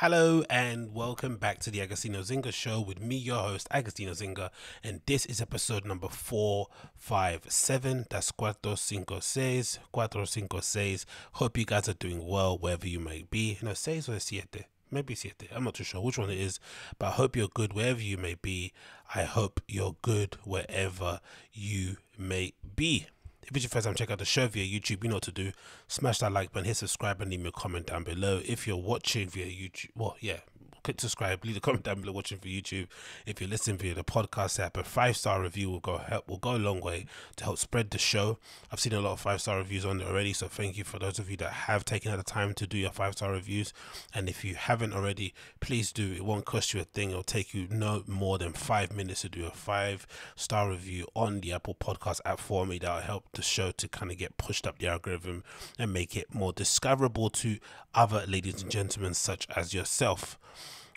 Hello and welcome back to the Agostinho Zinga show with me, your host, Agostinho Zinga, and this is episode number 457. That's cuatro cinco seis, cuatro cinco seis. Hope you guys are doing well wherever you may be. No, seis or siete? Maybe siete. I'm not too sure which one it is, but I hope you're good wherever you may be. I hope you're good wherever you may be. If it's your first time check out the show via YouTube, you know what to do. Smash that like button, hit subscribe, and leave me a comment down below. If you're watching via YouTube, well, yeah, click subscribe, leave a comment down below watching for YouTube. If you're listening via the podcast app, a five star review will go help will go a long way to help spread the show. I've seen a lot of five star reviews on there already, so thank you for those of you that have taken out the time to do your five star reviews. And if you haven't already, please do. It won't cost you a thing. It'll take you no more than five minutes to do a five star review on the Apple Podcast app for me. That'll help the show to kind of get pushed up the algorithm and make it more discoverable to other ladies and gentlemen such as yourself.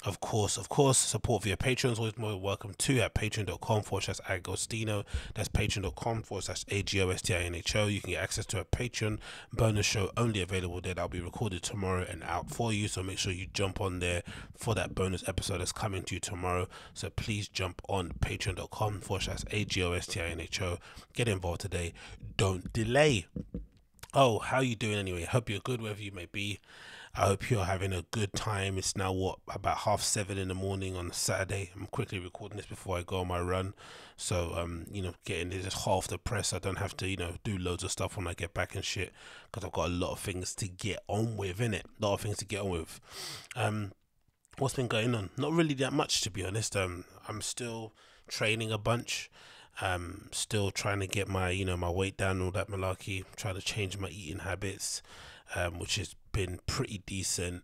Of course, of course, support via Patreon is always more welcome too at patreon.com forward slash Agostinho. That's patreon.com forward slash A G O S T I N H O. You can get access to a Patreon bonus show only available there. That'll be recorded tomorrow and out for you. So make sure you jump on there for that bonus episode that's coming to you tomorrow. So please jump on patreon.com forward slash A G O S T I N H O. Get involved today. Don't delay. Oh, how you doing anyway? Hope you're good wherever you may be. I hope you're having a good time. It's now what about half seven in the morning on Saturday. I'm quickly recording this before I go on my run, so um, you know, getting this half the press. I don't have to, you know, do loads of stuff when I get back and shit because I've got a lot of things to get on with in it. A lot of things to get on with. Um, what's been going on? Not really that much to be honest. Um, I'm still training a bunch. Um, still trying to get my, you know, my weight down, all that malarkey. Trying to change my eating habits, um, which has been pretty decent.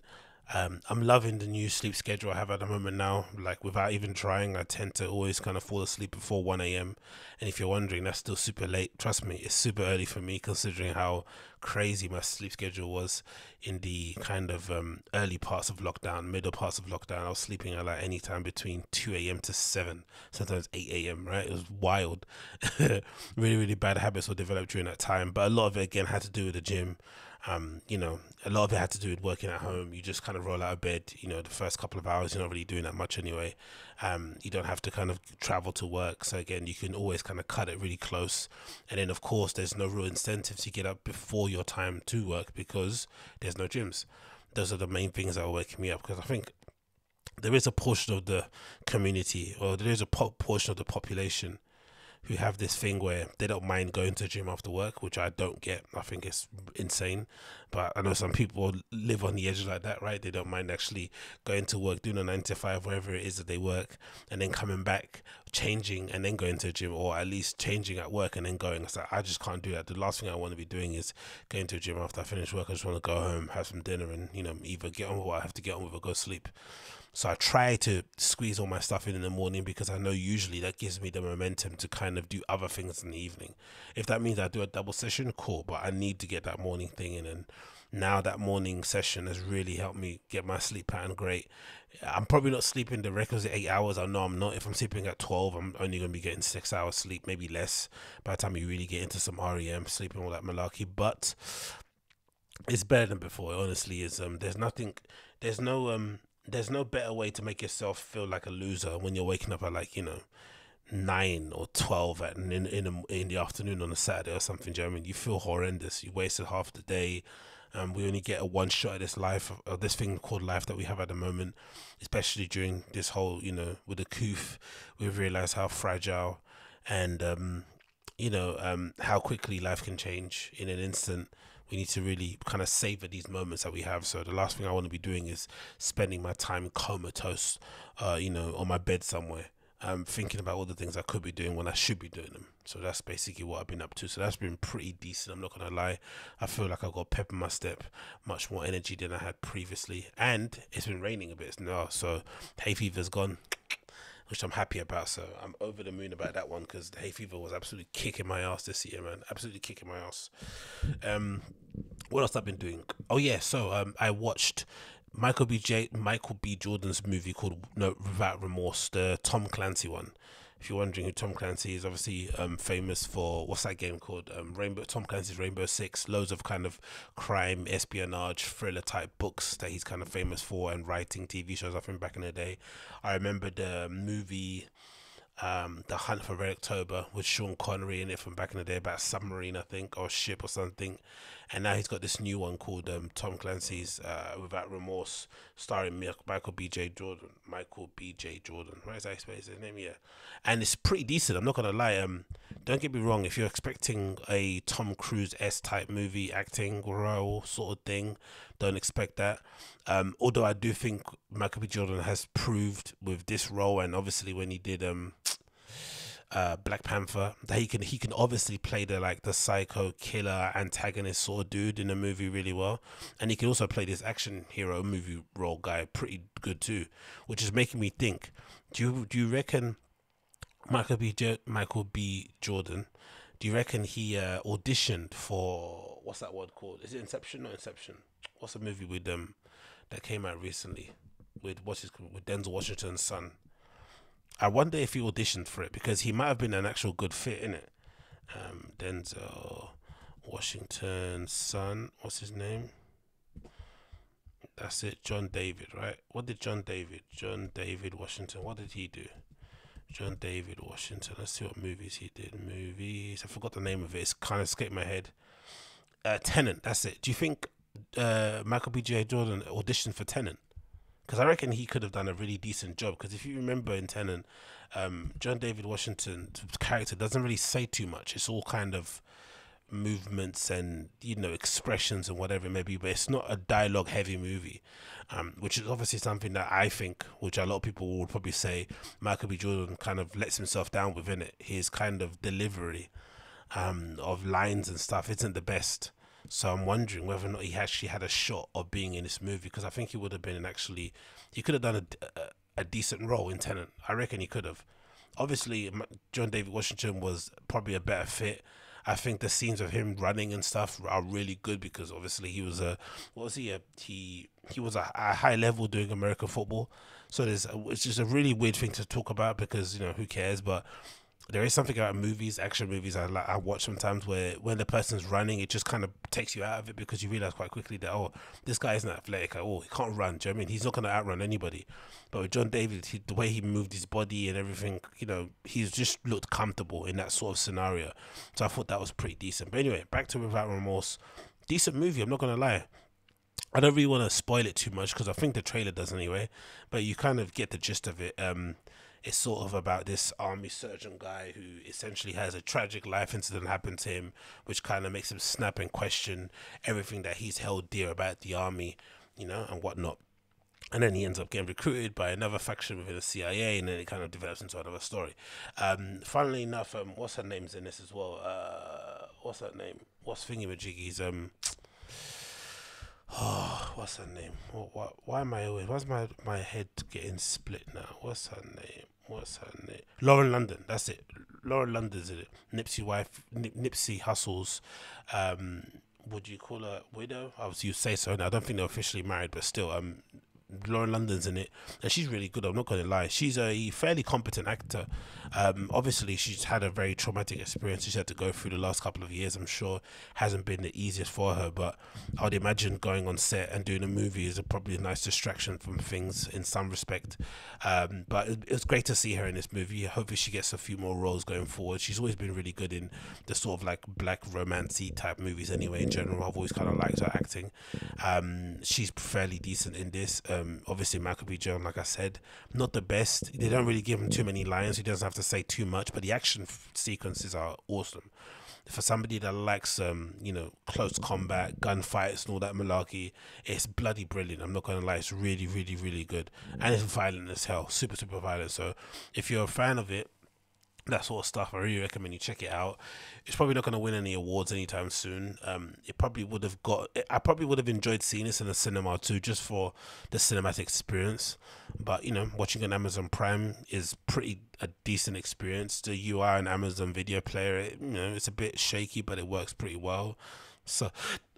Um, I'm loving the new sleep schedule I have at the moment now. Like without even trying, I tend to always kind of fall asleep before 1 a.m. And if you're wondering, that's still super late. Trust me, it's super early for me considering how crazy my sleep schedule was in the kind of um, early parts of lockdown, middle parts of lockdown. I was sleeping at like any time between 2 a.m. to 7, sometimes 8 a.m. Right? It was wild. really, really bad habits were developed during that time. But a lot of it again had to do with the gym. Um, you know, a lot of it had to do with working at home. You just kind of roll out of bed, you know, the first couple of hours, you're not really doing that much anyway. Um, you don't have to kind of travel to work. So again, you can always kind of cut it really close. And then, of course, there's no real incentive to get up before your time to work because there's no gyms. Those are the main things that are waking me up because I think there is a portion of the community or there is a po- portion of the population who have this thing where they don't mind going to the gym after work, which I don't get. I think it's insane. But I know some people live on the edge like that, right? They don't mind actually going to work, doing a nine to five, wherever it is that they work, and then coming back, changing, and then going to the gym, or at least changing at work and then going. It's like, I just can't do that. The last thing I want to be doing is going to a gym after I finish work. I just want to go home, have some dinner, and, you know, either get on with what I have to get on with or go sleep. So I try to squeeze all my stuff in in the morning because I know usually that gives me the momentum to kind of do other things in the evening. If that means I do a double session, cool. But I need to get that morning thing in, and now that morning session has really helped me get my sleep pattern great. I'm probably not sleeping the requisite eight hours. I know I'm not. If I'm sleeping at 12, I'm only going to be getting six hours sleep, maybe less by the time you really get into some REM, sleeping all that malarkey. But it's better than before. It honestly is. Um, there's nothing, there's no um there's no better way to make yourself feel like a loser when you're waking up at like you know nine or twelve at in in, in the afternoon on a Saturday or something. Do you know I mean? You feel horrendous. You wasted half the day. Um, we only get a one shot at this life, of uh, this thing called life that we have at the moment, especially during this whole, you know, with the coof, we've realized how fragile and, um, you know, um, how quickly life can change in an instant we need to really kind of savor these moments that we have. So the last thing I want to be doing is spending my time comatose, uh, you know, on my bed somewhere. Um, thinking about all the things I could be doing when I should be doing them. So that's basically what I've been up to. So that's been pretty decent. I'm not gonna lie. I feel like I've got pep in my step, much more energy than I had previously, and it's been raining a bit now. So hay fever's gone which I'm happy about. So I'm over the moon about that one because the hay fever was absolutely kicking my ass this year, man. Absolutely kicking my ass. Um, what else have I've been doing? Oh yeah, so um, I watched Michael B. J. Michael B. Jordan's movie called No Without Remorse, the Tom Clancy one. If you're wondering who Tom Clancy is, obviously um, famous for what's that game called? Um, Rainbow Tom Clancy's Rainbow Six. Loads of kind of crime, espionage, thriller type books that he's kind of famous for, and writing TV shows. I think back in the day, I remember the movie um, The Hunt for Red October with Sean Connery in it from back in the day about submarine, I think, or ship or something. And now he's got this new one called um, Tom Clancy's uh, Without Remorse, starring Michael B.J. Jordan. Michael B.J. Jordan, right? Is that his name? Yeah. And it's pretty decent. I'm not gonna lie. Um, don't get me wrong. If you're expecting a Tom Cruise S type movie acting role sort of thing, don't expect that. Um, although I do think Michael B. Jordan has proved with this role, and obviously when he did um uh, Black Panther that he can he can obviously play the like the psycho killer antagonist sort of dude in the movie really well, and he can also play this action hero movie role guy pretty good too, which is making me think. Do you do you reckon Michael B. J- Michael B. Jordan? Do you reckon he uh, auditioned for what's that word called? Is it Inception or Inception? What's the movie with them that came out recently with what's his with Denzel Washington's son? I wonder if he auditioned for it because he might have been an actual good fit in it. Um, Denzel Washington's son, what's his name? That's it, John David, right? What did John David, John David Washington, what did he do? John David Washington. Let's see what movies he did. Movies. I forgot the name of it. It's kind of escaped my head. Uh, Tenet. That's it. Do you think uh, Michael B. J. Jordan auditioned for Tenet? Because I reckon he could have done a really decent job. Because if you remember in Tenet, um, John David Washington's character doesn't really say too much. It's all kind of movements and you know expressions and whatever it may be, but it's not a dialogue heavy movie, um, which is obviously something that I think, which a lot of people would probably say, Michael B. Jordan kind of lets himself down within it. His kind of delivery um, of lines and stuff isn't the best. So I'm wondering whether or not he actually had a shot of being in this movie because I think he would have been actually he could have done a, a, a decent role in Tenet. I reckon he could have. Obviously, John David Washington was probably a better fit. I think the scenes of him running and stuff are really good because obviously he was a what was he a, he he was a, a high level doing American football. So there's it's just a really weird thing to talk about because you know who cares, but there is something about movies, action movies I like I watch sometimes where when the person's running, it just kind of takes you out of it because you realize quite quickly that oh, this guy isn't athletic at all. He can't run. Do you know I mean? He's not gonna outrun anybody. But with John David, he, the way he moved his body and everything, you know, he's just looked comfortable in that sort of scenario. So I thought that was pretty decent. But anyway, back to Without Remorse, decent movie. I'm not gonna lie. I don't really want to spoil it too much because I think the trailer does anyway, but you kind of get the gist of it. Um, it's sort of about this army surgeon guy who essentially has a tragic life incident happen to him, which kind of makes him snap and question everything that he's held dear about the army, you know, and whatnot. And then he ends up getting recruited by another faction within the CIA, and then it kind of develops into another story. Um, funnily enough, um, what's her name's in this as well? Uh, what's her name? What's Thingy Um, oh, what's her name? What, what, why am I always? Why's my my head getting split now? What's her name? what's her name? Lauren London. That's it. Lauren London's it. Nipsey wife. Nip, Nipsey Hussle's. Um, would you call her widow? Obviously, you say so. Now, I don't think they're officially married, but still, um, Lauren London's in it, and she's really good. I'm not going to lie. She's a fairly competent actor. Um, obviously, she's had a very traumatic experience she's had to go through the last couple of years. I'm sure hasn't been the easiest for her, but I would imagine going on set and doing a movie is a, probably a nice distraction from things in some respect. Um, but it, it, was great to see her in this movie. Hopefully, she gets a few more roles going forward. She's always been really good in the sort of like black romancy type movies. Anyway, in general, I've always kind of liked her acting. Um, she's fairly decent in this. Um, obviously, Michael B. Jordan, like I said, not the best. They don't really give him too many lines. He doesn't have to say too much, but the action f- sequences are awesome. For somebody that likes, um, you know, close combat, gunfights, and all that malarkey, it's bloody brilliant. I'm not gonna lie, it's really, really, really good, and it's violent as hell, super, super violent. So, if you're a fan of it, that sort of stuff. I really recommend you check it out. It's probably not going to win any awards anytime soon. Um, it probably would have got. I probably would have enjoyed seeing this in the cinema too, just for the cinematic experience. But you know, watching on Amazon Prime is pretty a decent experience. The UI and Amazon Video Player, it, you know, it's a bit shaky, but it works pretty well. So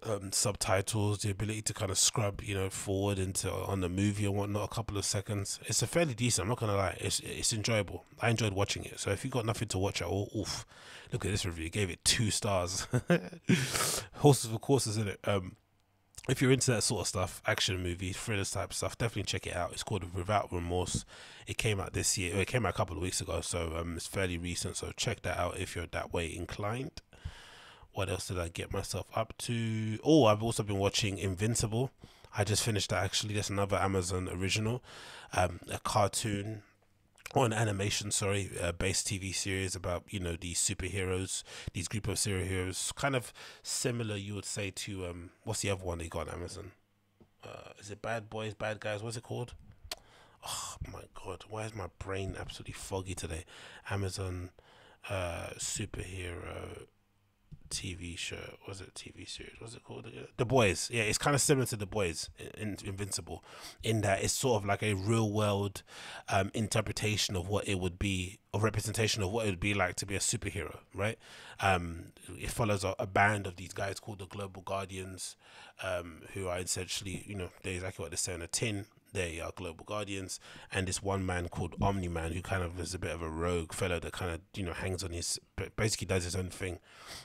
um, subtitles, the ability to kind of scrub, you know, forward into on the movie and whatnot, a couple of seconds. It's a fairly decent. I'm not gonna lie, it's it's enjoyable. I enjoyed watching it. So if you got nothing to watch at all, oof, look at this review. Gave it two stars. Horses for courses, in it. Um, if you're into that sort of stuff, action movies, thrillers type stuff, definitely check it out. It's called Without Remorse. It came out this year. It came out a couple of weeks ago, so um, it's fairly recent. So check that out if you're that way inclined. What else did I get myself up to? Oh, I've also been watching Invincible. I just finished that actually. That's another Amazon original, um, a cartoon or an animation, sorry, uh, based TV series about you know these superheroes, these group of superheroes, kind of similar, you would say to um, what's the other one they got on Amazon? Uh, is it Bad Boys, Bad Guys? What's it called? Oh my god, why is my brain absolutely foggy today? Amazon uh, superhero TV show. Was it TV series? Was it called? The Boys. Yeah, it's kind of similar to The Boys in, Invincible, in that it's sort of like a real world um, interpretation of what it would be, or representation of what it would be like to be a superhero, right? Um, it follows a, a, band of these guys called the Global Guardians, um, who are essentially, you know, they're exactly what they say on a tin they are global guardians. And this one man called omni man who kind of is a bit of a rogue fellow that kind of you know hangs on his basically does his own thing.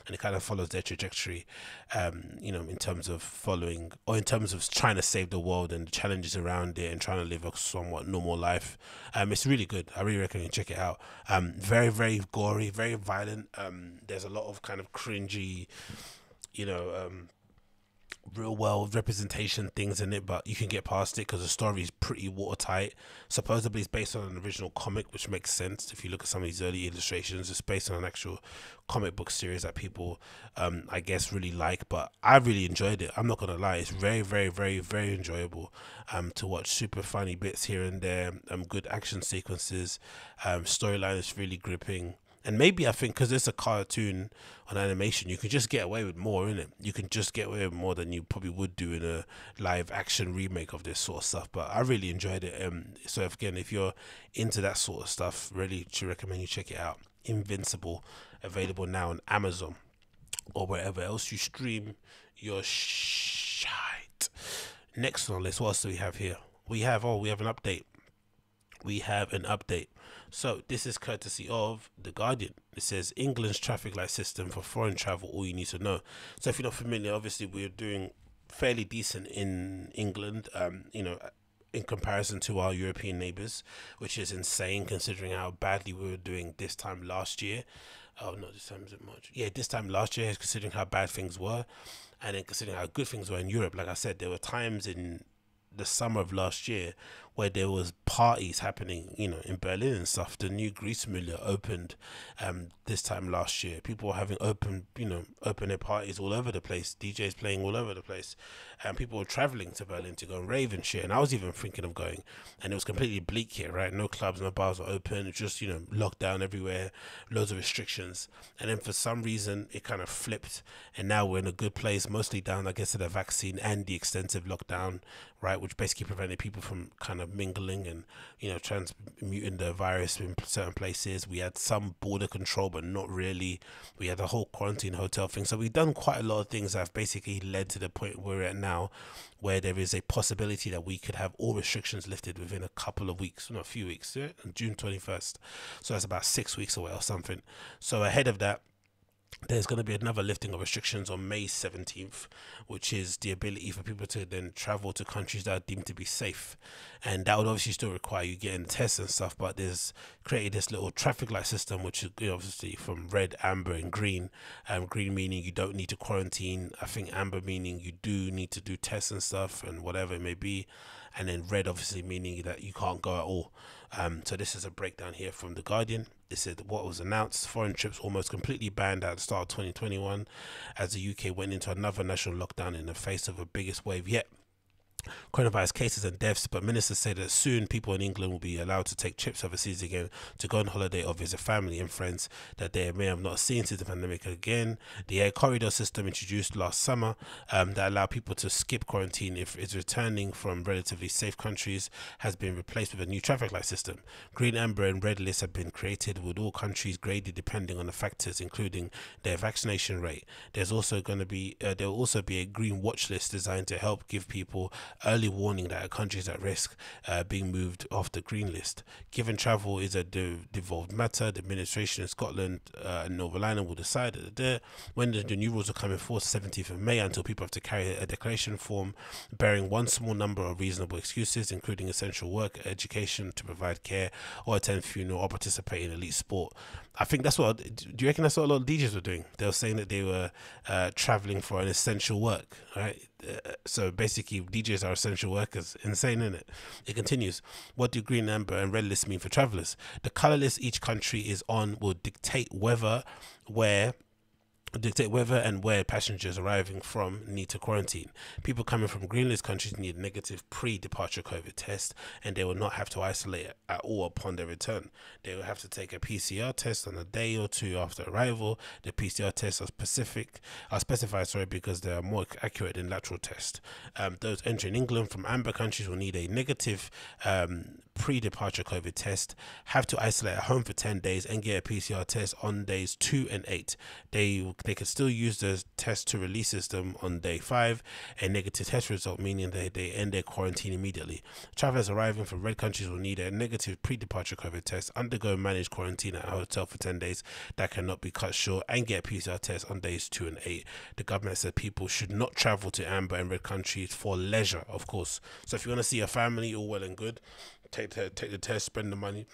And it kind of follows their trajectory um you know in terms of following or in terms of trying to save the world and the challenges around it and trying to live a somewhat normal life. Um it's really good. I really recommend you check it out. Um very very gory very violent. Um there's a lot of kind of cringy you know um real world representation things in it, but you can get past it because the story is pretty watertight. Supposedly, it's based on an original comic, which makes sense if you look at some of these early illustrations. It's based on an actual comic book series that people, um, I guess, really like. But I really enjoyed it. I'm not gonna lie; it's very, very, very, very enjoyable um, to watch. Super funny bits here and there, um, good action sequences. Um, storyline is really gripping and maybe I think because it's a cartoon on animation, you can just get away with more in it. You can just get away with more than you probably would do in a live action remake of this sort of stuff. But I really enjoyed it. Um, so if, again, if you're into that sort of stuff, really to recommend you check it out. Invincible, available now on Amazon or wherever else you stream your shite. Next on the list, what else do we have here? We have oh, we have an update. We have an update so this is courtesy of the Guardian. It says England's traffic light system for foreign travel. All you need to know. So if you're not familiar, obviously we're doing fairly decent in England. Um, you know, in comparison to our European neighbours, which is insane considering how badly we were doing this time last year. Oh no, this time isn't much. Yeah, this time last year, considering how bad things were, and then considering how good things were in Europe. Like I said, there were times in the summer of last year where there was parties happening, you know, in Berlin and stuff. The new Griessmühle opened um, this time last year. People were having open, you know, open air parties all over the place. DJs playing all over the place, and people were traveling to Berlin to go and rave and shit. And I was even thinking of going, and it was completely bleak here, right? No clubs, no bars were open. Just you know, lockdown everywhere, loads of restrictions. And then for some reason, it kind of flipped, and now we're in a good place, mostly down, I guess, to the vaccine and the extensive lockdown, right, which basically prevented people from kind of of mingling and you know transmuting the virus in certain places. We had some border control, but not really. We had the whole quarantine hotel thing. So we've done quite a lot of things that have basically led to the point we're at now, where there is a possibility that we could have all restrictions lifted within a couple of weeks, not a few weeks, yeah? June twenty first. So that's about six weeks away or something. So ahead of that there's going to be another lifting of restrictions on May 17th, which is the ability for people to then travel to countries that are deemed to be safe. And that would obviously still require you getting tests and stuff, but there's created this little traffic light system, which is obviously from red, amber, and green. Um, green meaning you don't need to quarantine. I think amber meaning you do need to do tests and stuff and whatever it may be. And then red, obviously, meaning that you can't go at all. Um, so this is a breakdown here from The Guardian. It said what was announced foreign trips almost completely banned at the start of 2021 as the UK went into another national lockdown in the face of the biggest wave yet coronavirus cases and deaths, but ministers say that soon people in England will be allowed to take trips overseas again to go on holiday or visit family and friends that they may have not seen since the pandemic again. The air corridor system introduced last summer um, that allowed people to skip quarantine if it's returning from relatively safe countries has been replaced with a new traffic light system. Green, amber, and red lists have been created with all countries graded depending on the factors, including their vaccination rate. There's also going to be uh, there will also be a green watch list designed to help give people early warning that a country is at risk uh, being moved off the green list. Given travel is a de- devolved matter, the administration in Scotland uh, and Northern Ireland will decide that when the, the, new rules are coming forth 17th of May until people have to carry a declaration form bearing one small number of reasonable excuses, including essential work, education to provide care, or attend funeral or participate in elite sport. I think that's what. Do you reckon that's what a lot of DJs were doing? They were saying that they were uh, traveling for an essential work, right? So basically, DJs are essential workers. Insane, isn't it? It continues. What do green, amber, and red lists mean for travelers? The color list each country is on will dictate whether, where, dictate whether and where passengers arriving from need to quarantine. People coming from green list countries need a negative pre-departure COVID test, and they will not have to isolate at all upon their return. They will have to take a PCR test on a day or two after arrival. The PCR tests are specific, are specified, sorry, because they are more accurate than lateral tests. Um, those entering England from amber countries will need a negative um, pre-departure COVID test, have to isolate at home for 10 days and get a PCR test on days 2 and 8. They they can still use the test to release system on day 5, a negative test result meaning that they end their quarantine immediately. Travelers arriving from red countries will need a negative pre-departure COVID test, undergo managed quarantine at a hotel for 10 days that cannot be cut short and get a PCR test on days 2 and 8. The government said people should not travel to amber and red countries for leisure, of course. So if you want to see your family, all well and good take the take the test, spend the money.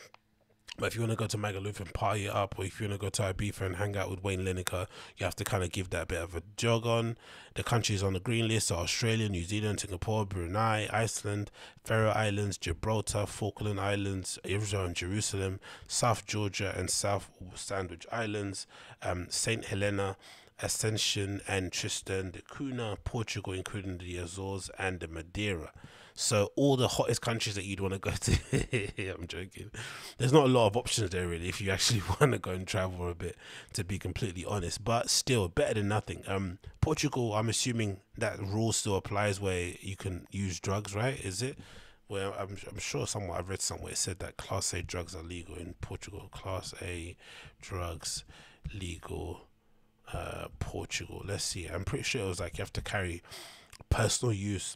But if you want to go to Magaluf and party it up, or if you want to go to Ibiza and hang out with Wayne Lineker, you have to kind of give that bit of a jog on. The countries on the green list are Australia, New Zealand, Singapore, Brunei, Iceland, Faroe Islands, Gibraltar, Falkland Islands, Israel and Jerusalem, South Georgia and South Sandwich Islands, um, St. Helena, Ascension and Tristan da Cunha, Portugal, including the Azores and the Madeira. So all the hottest countries that you'd want to go to, I'm joking. There's not a lot of options there really if you actually want to go and travel a bit. To be completely honest, but still better than nothing. Um, Portugal, I'm assuming that rule still applies where you can use drugs, right? Is it? Well, I'm I'm sure somewhere I've read somewhere it said that Class A drugs are legal in Portugal. Class A drugs legal. Uh, Portugal. Let's see. I'm pretty sure it was like you have to carry personal use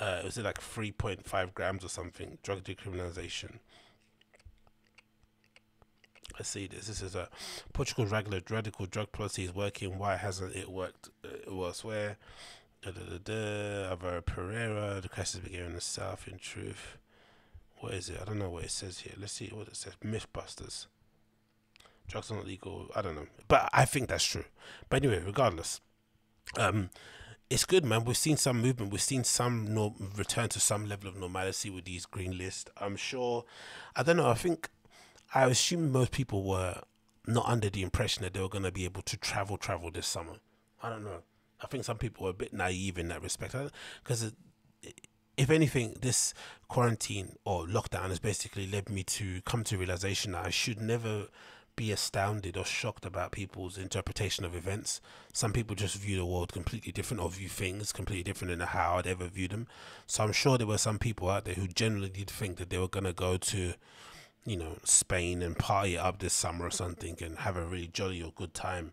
uh, was it like 3.5 grams or something, drug decriminalization. I see this. This is a Portugal's regular radical drug policy is working. Why hasn't it worked uh, elsewhere? Da, da, da, da. Alvaro Pereira, the crisis began in the south. In truth, what is it? I don't know what it says here. Let's see what it says. Mythbusters. Drugs are not legal. I don't know, but I think that's true. But anyway, regardless, um, it's good, man. We've seen some movement. We've seen some no- return to some level of normality with these green lists. I'm sure. I don't know. I think I assume most people were not under the impression that they were going to be able to travel, travel this summer. I don't know. I think some people were a bit naive in that respect because if anything, this quarantine or lockdown has basically led me to come to realization that I should never be astounded or shocked about people's interpretation of events. Some people just view the world completely different or view things completely different than how I'd ever view them. So I'm sure there were some people out there who generally did think that they were going to go to, you know, Spain and party up this summer or something and have a really jolly or good time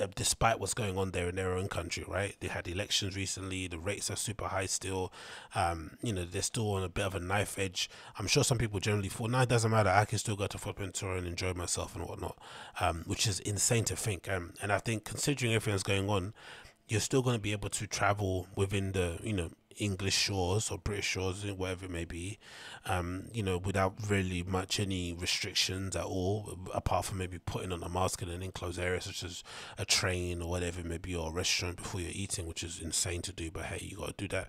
uh, despite what's going on there in their own country, right? They had elections recently. The rates are super high still. Um, you know, they're still on a bit of a knife edge. I'm sure some people generally thought, no, it doesn't matter. I can still go to Fuerteventura and enjoy myself and whatnot, um, which is insane to think. Um, and I think considering everything that's going on, you're still going to be able to travel within the, you know, English shores or British shores, whatever it may be, um, you know, without really much any restrictions at all, apart from maybe putting on a mask in an enclosed area such as a train or whatever it may be, or a restaurant before you're eating, which is insane to do. But hey, you got to do that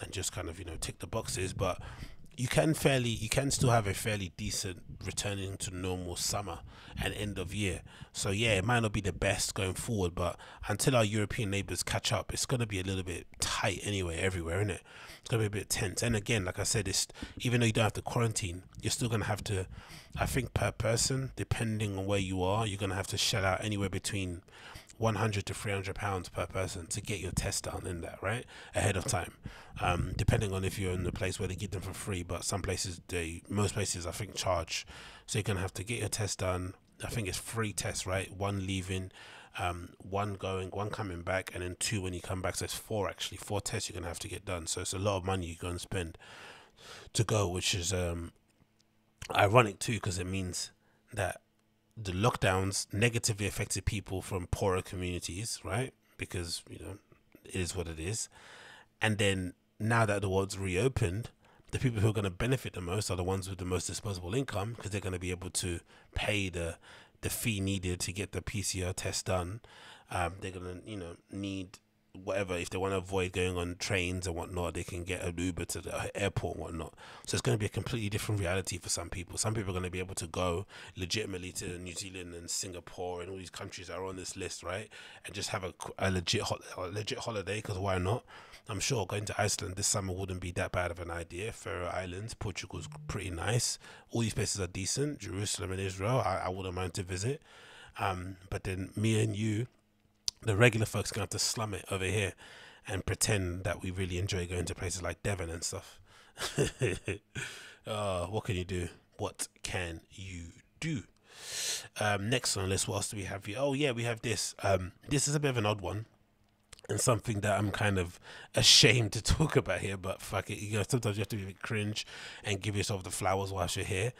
and just kind of you know tick the boxes. But you can fairly you can still have a fairly decent returning to normal summer and end of year. So yeah, it might not be the best going forward, but until our European neighbours catch up, it's gonna be a little bit tight anyway everywhere, isn't it? It's gonna be a bit tense. And again, like I said, it's even though you don't have to quarantine, you're still gonna have to I think per person, depending on where you are, you're gonna have to shell out anywhere between 100 to 300 pounds per person to get your test done in that right? Ahead of time. Um, depending on if you're in the place where they give them for free but some places they most places i think charge. So you're gonna have to get your test done. I think it's free tests right? One leaving um, one going one coming back and then two when you come back. So it's four actually. Four tests you're gonna have to get done. So it's a lot of money you're gonna spend to go which is um, ironic too because it means that the lockdowns negatively affected people from poorer communities, right? Because, you know, it is what it is. And then now that the world's reopened, the people who are going to benefit the most are the ones with the most disposable income because they're going to be able to pay the the fee needed to get the PCR test done. Um, they're going to, you know, need whatever if they want to avoid going on trains and whatnot they can get an uber to the airport and whatnot. So it's going to be a completely different reality for some people. Some people are going to be able to go legitimately to new zealand and singapore and all these countries that are on this list right? And just have a, a legit a legit holiday because why not? I'm sure going to iceland this summer wouldn't be that bad of an idea. Faroe islands portugal's pretty nice. All these places are decent. Jerusalem and israel i, I wouldn't mind to visit. Um, but then me and you the regular folks gonna have to slum it over here and pretend that we really enjoy going to places like Devon and stuff. uh, what can you do? What can you do? Um, next on the list, what else do we have here? Oh yeah, we have this. Um, this is a bit of an odd one and something that I'm kind of ashamed to talk about here, but fuck it, you know, sometimes you have to be a bit cringe and give yourself the flowers whilst you're here.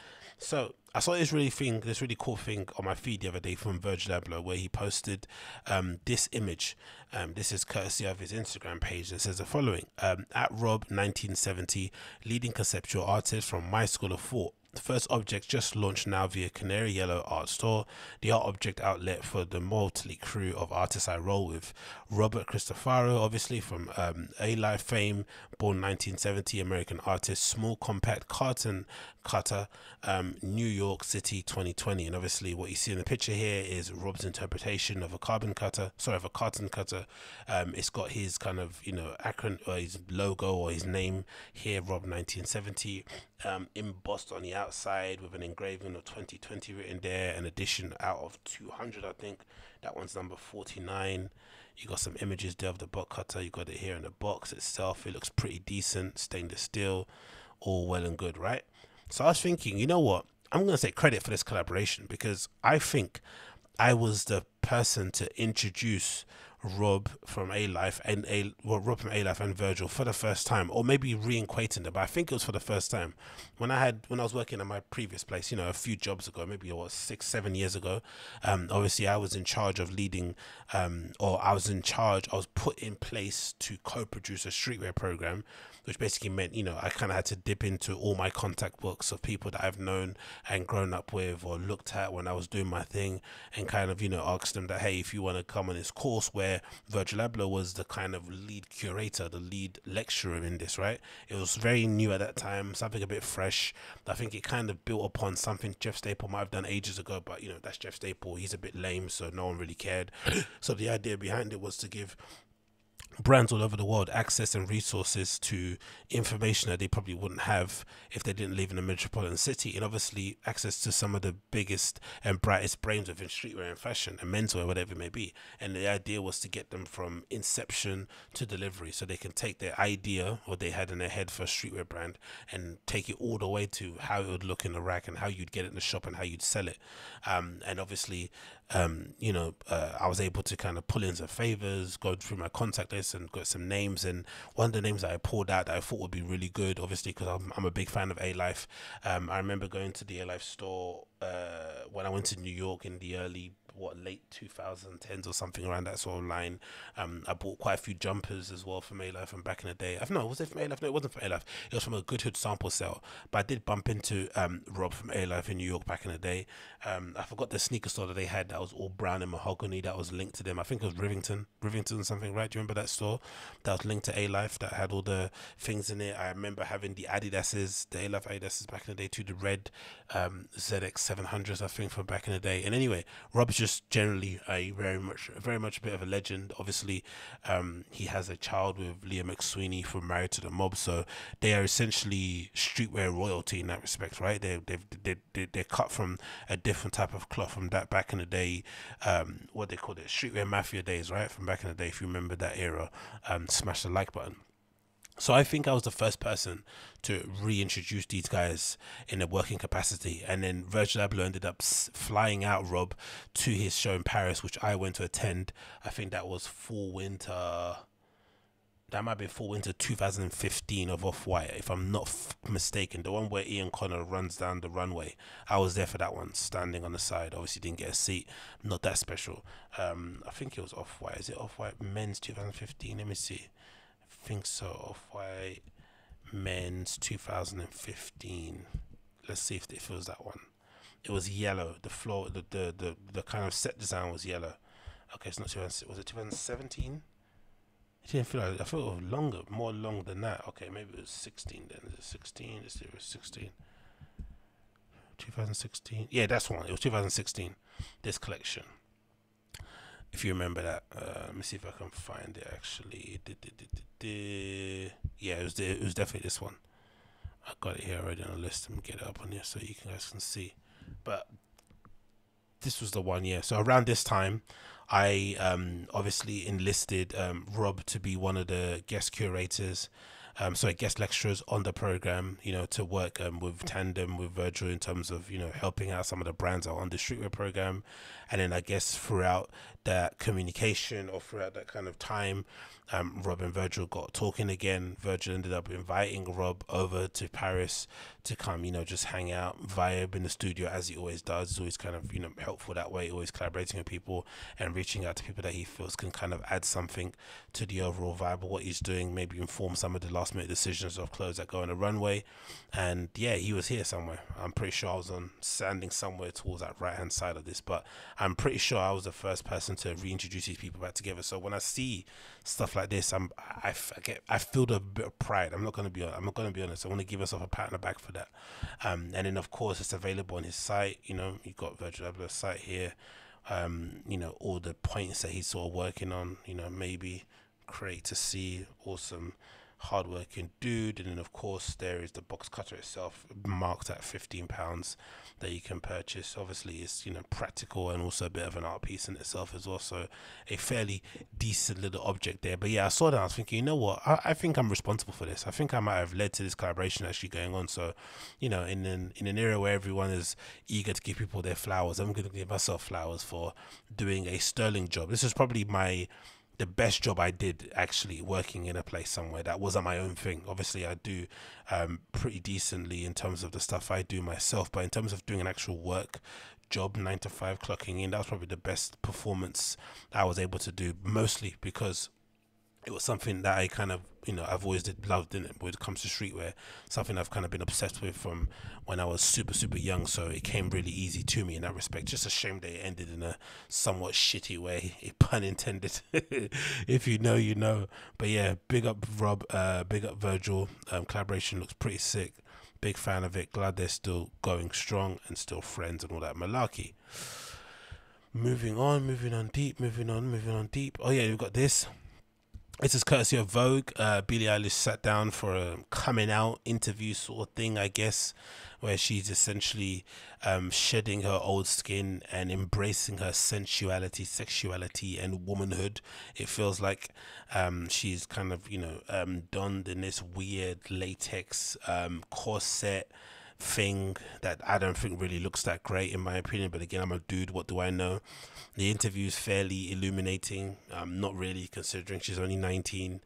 So I saw this really thing, this really cool thing on my feed the other day from Virgil Abloh, where he posted um, this image. Um, this is courtesy of his Instagram page. That says the following: um, At Rob 1970, leading conceptual artist from my school of thought. The first object just launched now via Canary Yellow Art Store, the art object outlet for the motley crew of artists I roll with. Robert Cristofaro, obviously from um, A Life fame, born 1970, American artist, small compact carton cutter, um, New York City 2020. And obviously, what you see in the picture here is Rob's interpretation of a carbon cutter, sorry, of a carton cutter. Um, it's got his kind of, you know, acron or his logo or his name here, Rob 1970, um, embossed on the outside with an engraving of 2020 written there, an edition out of 200, I think. That one's number 49. You got some images there of the box cutter. You got it here in the box itself. It looks pretty decent, stainless steel, all well and good, right? So I was thinking, you know what? I'm going to take credit for this collaboration because I think I was the person to introduce Rob from A Life and A well, Rob from A Life and Virgil for the first time, or maybe reinquating them. But I think it was for the first time when I had when I was working at my previous place. You know, a few jobs ago, maybe was six, seven years ago. Um, obviously, I was in charge of leading, um, or I was in charge. I was put in place to co-produce a streetwear program which basically meant you know I kind of had to dip into all my contact books of people that I've known and grown up with or looked at when I was doing my thing, and kind of you know asked them that hey, if you want to come on this course where Virgil Abloh was the kind of lead curator, the lead lecturer in this, right? It was very new at that time, something a bit fresh. I think it kind of built upon something Jeff Staple might have done ages ago, but you know that's Jeff Staple. He's a bit lame, so no one really cared. so the idea behind it was to give brands all over the world access and resources to information that they probably wouldn't have if they didn't live in a metropolitan city. And obviously access to some of the biggest and brightest brains within streetwear and fashion and menswear whatever it may be. And the idea was to get them from inception to delivery so they can take their idea what they had in their head for a streetwear brand and take it all the way to how it would look in the rack and how you'd get it in the shop and how you'd sell it. Um, and obviously um, you know, uh, I was able to kind of pull in some favors, go through my contact list and got some names. And one of the names that I pulled out that I thought would be really good, obviously, because I'm, I'm a big fan of A Life. Um, I remember going to the A Life store uh, when I went to New York in the early what late 2010s or something around that sort of line. Um, I bought quite a few jumpers as well from A Life from back in the day. I've know was it from A Life? No, it wasn't from A Life. It was from a Good Hood sample sale. But I did bump into um, Rob from A Life in New York back in the day. Um, I forgot the sneaker store that they had that was all brown and mahogany that was linked to them. I think it was Rivington, Rivington something, right? Do you remember that store that was linked to A Life that had all the things in it? I remember having the Adidas's, the A Life Adidas's back in the day too, the red um, ZX 700s, I think, from back in the day. And anyway, Rob's just generally a very much, very much a bit of a legend. Obviously, um, he has a child with Leah McSweeney from Married to the Mob, so they are essentially streetwear royalty in that respect, right? They they they they they're cut from a different type of cloth from that back in the day, um, what they called it, streetwear mafia days, right? From back in the day, if you remember that era, um, smash the like button. So I think I was the first person to reintroduce these guys in a working capacity, and then Virgil Abloh ended up flying out Rob to his show in Paris, which I went to attend. I think that was fall winter. That might be fall winter 2015 of Off White, if I'm not mistaken. The one where Ian Connor runs down the runway. I was there for that one, standing on the side. Obviously, didn't get a seat. Not that special. Um, I think it was Off White. Is it Off White Men's 2015? Let me see think so. Off White Men's 2015. Let's see if it feels that one. It was yellow. The floor, the the the, the kind of set design was yellow. Okay, it's not 2000. Was it 2017? It didn't feel like I felt it was longer, more long than that. Okay, maybe it was 16 then. Is it 16? Let's it 16. 2016. Yeah, that's one. It was 2016. This collection if you remember that. Uh, let me see if I can find it actually. Yeah, it was the, it was definitely this one. I got it here already on the list. Let me get it up on here so you guys can see. But this was the one, yeah. So around this time, I um, obviously enlisted um, Rob to be one of the guest curators um, sorry, guest lecturers on the program, you know, to work um, with Tandem, with Virgil in terms of, you know, helping out some of the brands that are on the streetwear program. And then I guess throughout that communication or throughout that kind of time, um, Rob and Virgil got talking again. Virgil ended up inviting Rob over to Paris to come, you know, just hang out, vibe in the studio as he always does. He's always kind of, you know, helpful that way, always collaborating with people and reaching out to people that he feels can kind of add something to the overall vibe of what he's doing, maybe inform some of the last minute decisions of clothes that go on the runway. And yeah, he was here somewhere. I'm pretty sure I was on standing somewhere towards that right hand side of this, but I'm pretty sure I was the first person to reintroduce these people back together. So when I see stuff like this, I'm I, I get I feel a bit of pride. I'm not gonna be I'm not gonna be honest. I want to give myself a pat on the back for that. Um, and then of course it's available on his site. You know, you got Virgil Abloh's site here. Um, you know all the points that he's sort of working on. You know, maybe create to see awesome hardworking dude. And then, of course, there is the box cutter itself, marked at fifteen pounds, that you can purchase. Obviously, it's you know practical and also a bit of an art piece in itself as well. So, a fairly decent little object there. But yeah, I saw that. I was thinking, you know what? I, I think I'm responsible for this. I think I might have led to this collaboration actually going on. So, you know, in an in an era where everyone is eager to give people their flowers, I'm going to give myself flowers for doing a sterling job. This is probably my the best job I did actually working in a place somewhere that wasn't my own thing. Obviously, I do um, pretty decently in terms of the stuff I do myself, but in terms of doing an actual work job, nine to five, clocking in, that was probably the best performance I was able to do, mostly because it was something that I kind of, you know, I've always did loved in it when it comes to streetwear. Something I've kind of been obsessed with from when I was super, super young. So it came really easy to me in that respect. Just a shame that it ended in a somewhat shitty way, pun intended. if you know, you know. But yeah, big up Rob, uh, big up Virgil. Um, collaboration looks pretty sick. Big fan of it. Glad they're still going strong and still friends and all that malarkey. Moving on, moving on deep, moving on, moving on deep. Oh yeah, we've got this. This is courtesy of Vogue. Uh, Billie Eilish sat down for a coming out interview sort of thing, I guess, where she's essentially um, shedding her old skin and embracing her sensuality, sexuality, and womanhood. It feels like um, she's kind of, you know, um, donned in this weird latex um, corset thing that I don't think really looks that great in my opinion. But again, I'm a dude. What do I know? The interview is fairly illuminating. Um, not really considering she's only 19.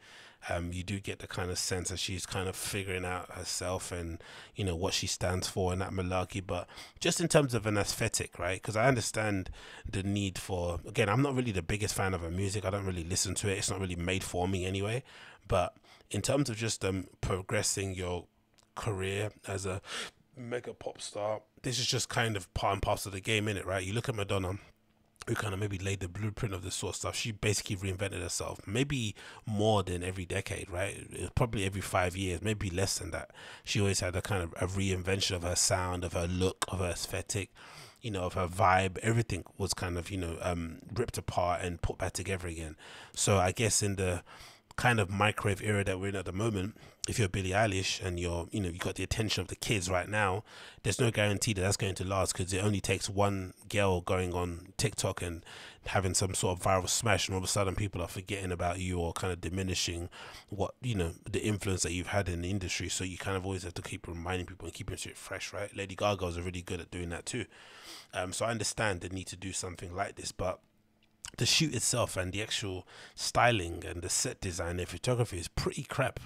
um, you do get the kind of sense that she's kind of figuring out herself and you know what she stands for in that malarkey. But just in terms of an aesthetic, right? Because I understand the need for. Again, I'm not really the biggest fan of her music. I don't really listen to it. It's not really made for me anyway. But in terms of just um progressing your career as a mega pop star, this is just kind of part and parcel of the game, in it, right? You look at Madonna who kind of maybe laid the blueprint of this sort of stuff. She basically reinvented herself, maybe more than every decade, right? Probably every five years, maybe less than that. She always had a kind of a reinvention of her sound, of her look, of her aesthetic, you know, of her vibe. Everything was kind of, you know, um, ripped apart and put back together again. So I guess in the kind of microwave era that we're in at the moment, if you're Billie Eilish and you're, you know, you got the attention of the kids right now, there's no guarantee that that's going to last because it only takes one girl going on TikTok and having some sort of viral smash, and all of a sudden people are forgetting about you or kind of diminishing what you know the influence that you've had in the industry. So you kind of always have to keep reminding people and keeping it fresh, right? Lady Gaga is really good at doing that too. Um, so I understand the need to do something like this, but the shoot itself and the actual styling and the set design and photography is pretty crap.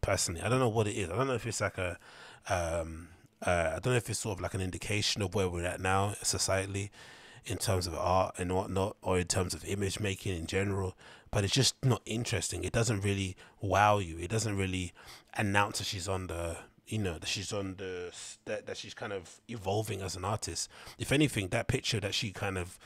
Personally, I don't know what it is. I don't know if it's like a, um, uh, I don't know if it's sort of like an indication of where we're at now societally, in terms of art and whatnot, or in terms of image making in general. But it's just not interesting. It doesn't really wow you. It doesn't really announce that she's on the you know that she's on the that, that she's kind of evolving as an artist if anything that picture that she kind of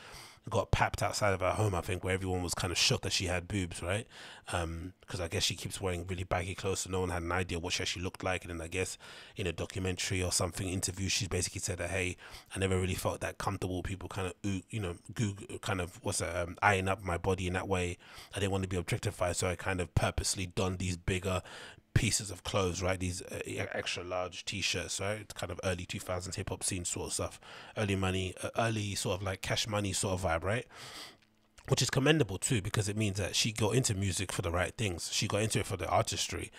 got papped outside of her home, I think, where everyone was kind of shocked that she had boobs, right? Because um, I guess she keeps wearing really baggy clothes, so no one had an idea what she actually looked like. And then I guess in a documentary or something interview, she's basically said that, hey, I never really felt that comfortable. People kind of, you know, Google, kind of, what's that, um, eyeing up my body in that way. I didn't want to be objectified, so I kind of purposely done these bigger, pieces of clothes, right? These uh, extra large T-shirts, right? Kind of early 2000s hip hop scene sort of stuff, early money, uh, early sort of like cash money sort of vibe, right? Which is commendable too, because it means that she got into music for the right things. She got into it for the artistry,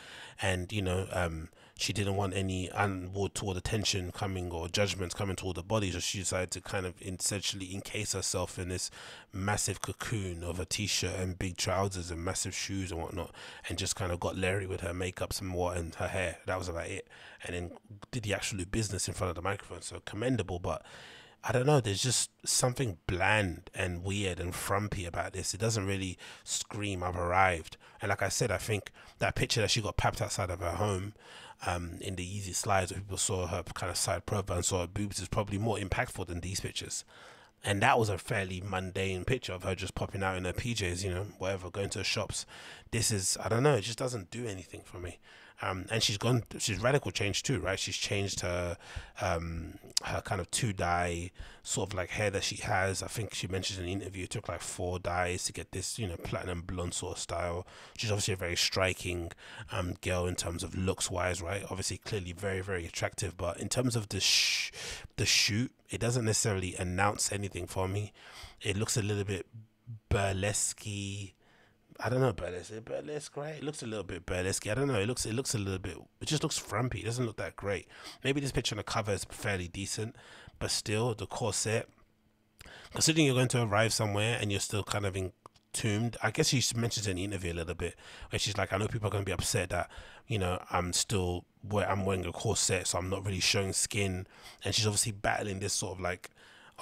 and you know, um, she didn't want any untoward toward attention coming or judgments coming toward the body, so she decided to kind of essentially encase herself in this massive cocoon of a t-shirt and big trousers and massive shoes and whatnot, and just kind of got Larry with her makeup some more and her hair. That was about it, and then did the actual business in front of the microphone. So commendable, but. I don't know, there's just something bland and weird and frumpy about this. It doesn't really scream, I've arrived. And like I said, I think that picture that she got papped outside of her home um, in the Yeezy slides where people saw her kind of side profile and saw her boobs is probably more impactful than these pictures. And that was a fairly mundane picture of her just popping out in her PJs, you know, whatever, going to the shops. This is, I don't know, it just doesn't do anything for me. Um, and she's gone, she's radical change too, right? She's changed her, um, her kind of two dye sort of like hair that she has. I think she mentioned in the interview it took like four dyes to get this, you know, platinum blonde sort of style. She's obviously a very striking um, girl in terms of looks wise, right? Obviously, clearly very, very attractive. But in terms of the sh- the shoot, it doesn't necessarily announce anything for me. It looks a little bit burlesque I don't know burlesque. Burlesque, right? It looks a little bit burlesque. I don't know. It looks it looks a little bit. It just looks frumpy. It doesn't look that great. Maybe this picture on the cover is fairly decent, but still the corset. Considering you're going to arrive somewhere and you're still kind of entombed, I guess she mentions in the interview a little bit where she's like, I know people are going to be upset that you know I'm still where I'm wearing a corset, so I'm not really showing skin, and she's obviously battling this sort of like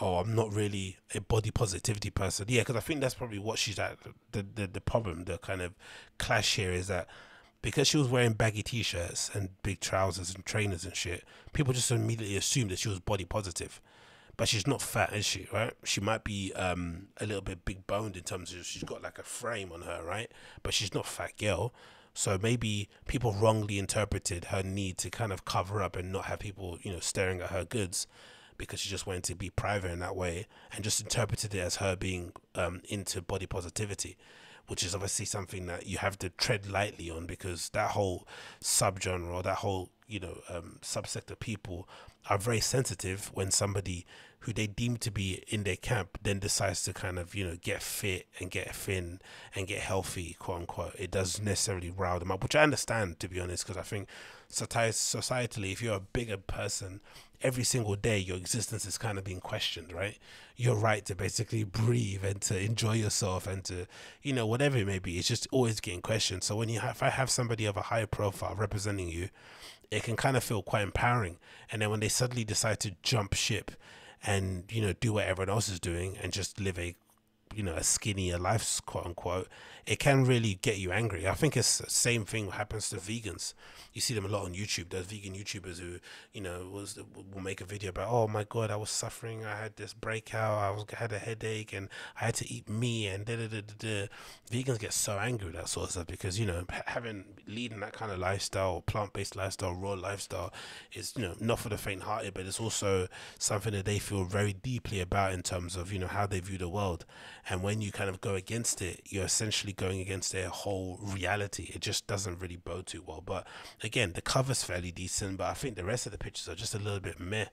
oh, I'm not really a body positivity person. Yeah, because I think that's probably what she's at. The, the the problem, the kind of clash here is that because she was wearing baggy t-shirts and big trousers and trainers and shit, people just immediately assumed that she was body positive. But she's not fat, is she? Right? She might be um, a little bit big boned in terms of she's got like a frame on her, right? But she's not fat girl. So maybe people wrongly interpreted her need to kind of cover up and not have people, you know, staring at her goods because she just wanted to be private in that way and just interpreted it as her being um, into body positivity, which is obviously something that you have to tread lightly on because that whole subgenre or that whole you know um, subsect of people are very sensitive when somebody who they deem to be in their camp then decides to kind of you know get fit and get thin and get healthy quote unquote. It does necessarily rile them up which i understand to be honest because i think societally, if you're a bigger person, every single day your existence is kind of being questioned, right? Your right to basically breathe and to enjoy yourself and to, you know, whatever it may be, it's just always getting questioned. So when you have, if I have somebody of a high profile representing you, it can kind of feel quite empowering. And then when they suddenly decide to jump ship and, you know, do what everyone else is doing and just live a you know a skinnier life quote unquote it can really get you angry. I think it's the same thing happens to vegans. You see them a lot on youtube. There's vegan youtubers who you know was will make a video about oh my god i was suffering. I had this breakout. I was had a headache and i had to eat meat and da da da da, da. vegans get so angry with that sort of stuff because you know having leading that kind of lifestyle plant-based lifestyle raw lifestyle is you know not for the faint-hearted but it's also something that they feel very deeply about in terms of you know how they view the world and when you kind of go against it you're essentially going against their whole reality. It just doesn't really bode too well. But again the cover's fairly decent but i think the rest of the pictures are just a little bit meh.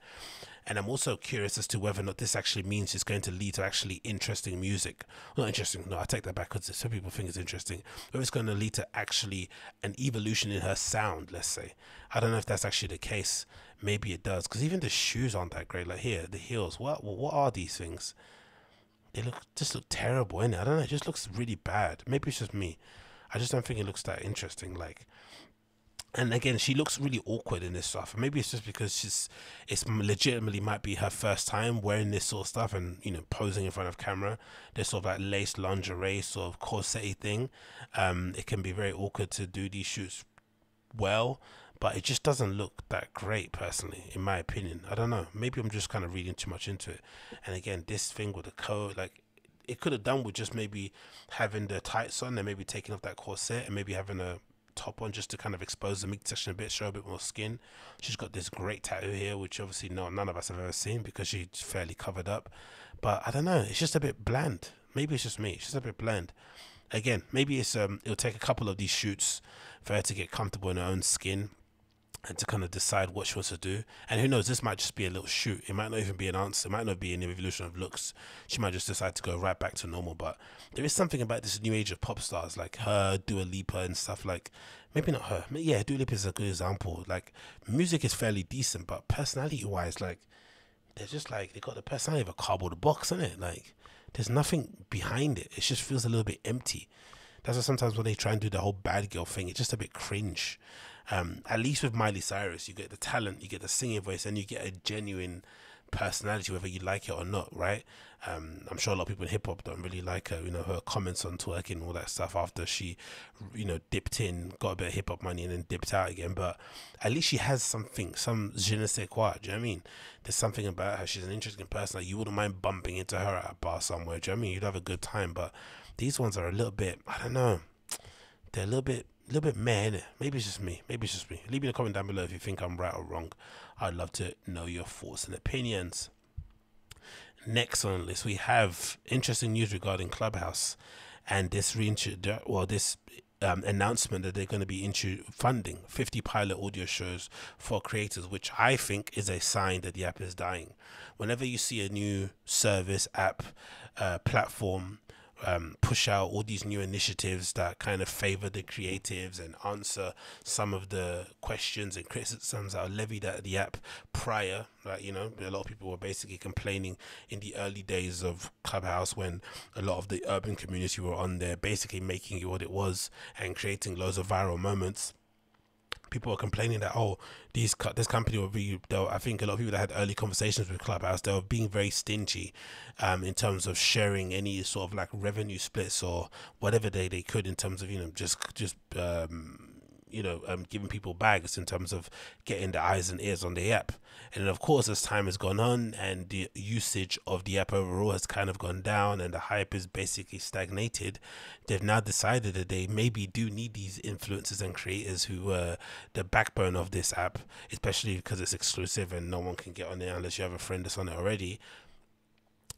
And i'm also curious as to whether or not this actually means it's going to lead to actually interesting music. Not interesting no i take that back because some people think it's interesting. Whether it's going to lead to actually an evolution in her sound let's say. I don't know if that's actually the case. Maybe it does because even the shoes aren't that great. Like here the heels what what are these things they look just look terrible in it. I don't know. It just looks really bad. Maybe it's just me. I just don't think it looks that interesting. Like, and again, she looks really awkward in this stuff. Maybe it's just because she's it's legitimately might be her first time wearing this sort of stuff and you know posing in front of camera. This sort of like lace lingerie sort of corset thing. Um, it can be very awkward to do these shoots well but it just doesn't look that great personally in my opinion i don't know maybe i'm just kind of reading too much into it and again this thing with the coat like it could have done with just maybe having the tights on and maybe taking off that corset and maybe having a top on just to kind of expose the midsection a bit, show a bit more skin. She's got this great tattoo here, which obviously no, none of us have ever seen because she's fairly covered up. But I don't know, it's just a bit bland. Maybe it's just me. It's just a bit bland. Again, maybe it's um, it'll take a couple of these shoots for her to get comfortable in her own skin and to kind of decide what she wants to do. And who knows, this might just be a little shoot. It might not even be an answer. It might not be an evolution of looks. She might just decide to go right back to normal. But there is something about this new age of pop stars like her, Dua Lipa, and stuff like maybe not her. Yeah, Dua Lipa is a good example. Like music is fairly decent, but personality wise, like they're just like they got the personality of a cardboard box, isn't it? Like there's nothing behind it. It just feels a little bit empty. That's why sometimes when they try and do the whole bad girl thing, it's just a bit cringe. Um, at least with Miley Cyrus, you get the talent, you get the singing voice, and you get a genuine personality, whether you like it or not, right? Um, I'm sure a lot of people in hip hop don't really like her, you know, her comments on twerking, and all that stuff after she, you know, dipped in, got a bit of hip hop money and then dipped out again. But at least she has something, some je ne sais quoi. Do you know what I mean? There's something about her. She's an interesting person. Like you wouldn't mind bumping into her at a bar somewhere. Do you know what I mean? You'd have a good time. But these ones are a little bit, I don't know, they're a little bit a little bit meh, innit? Maybe it's just me. Maybe it's just me. Leave me a comment down below if you think I'm right or wrong. I'd love to know your thoughts and opinions. Next on the list, we have interesting news regarding Clubhouse and this well, this um, announcement that they're going to be into funding 50 pilot audio shows for creators, which I think is a sign that the app is dying. Whenever you see a new service, app, uh, platform um, push out all these new initiatives that kind of favor the creatives and answer some of the questions and criticisms that are levied at the app prior. Like, you know, a lot of people were basically complaining in the early days of Clubhouse when a lot of the urban community were on there, basically making it what it was and creating loads of viral moments people are complaining that oh these this company will be though I think a lot of people that had early conversations with Clubhouse they were being very stingy um, in terms of sharing any sort of like revenue splits or whatever they, they could in terms of you know just just um, you know um, giving people bags in terms of getting the eyes and ears on the app. And then, of course as time has gone on and the usage of the app overall has kind of gone down and the hype is basically stagnated they've now decided that they maybe do need these influencers and creators who are the backbone of this app especially because it's exclusive and no one can get on it unless you have a friend that's on it already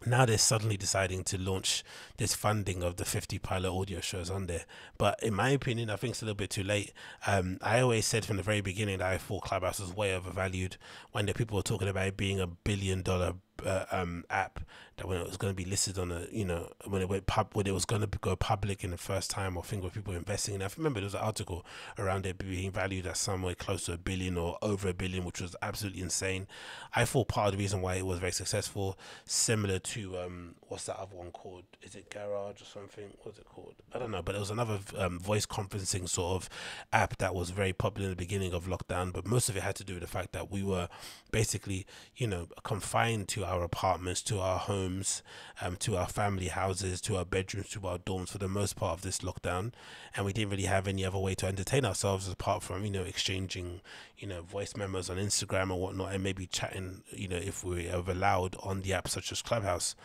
now they're suddenly deciding to launch this funding of the 50 pilot audio shows on there. But in my opinion, I think it's a little bit too late. Um, I always said from the very beginning that I thought Clubhouse was way overvalued when the people were talking about it being a billion dollar uh, um, app that when it was going to be listed on a you know when it went pub when it was going to go public in the first time or thing with people investing in. I remember there was an article around it being valued at somewhere close to a billion or over a billion, which was absolutely insane. I thought part of the reason why it was very successful, similar to um, what's that other one called? Is it Garage or something? What's it called? I don't know, but it was another um, voice conferencing sort of app that was very popular in the beginning of lockdown. But most of it had to do with the fact that we were basically, you know, confined to our apartments, to our homes, um, to our family houses, to our bedrooms, to our dorms for the most part of this lockdown, and we didn't really have any other way to entertain ourselves apart from you know exchanging, you know, voice memos on Instagram or whatnot, and maybe chatting, you know, if we were allowed on the app such as Clubhouse.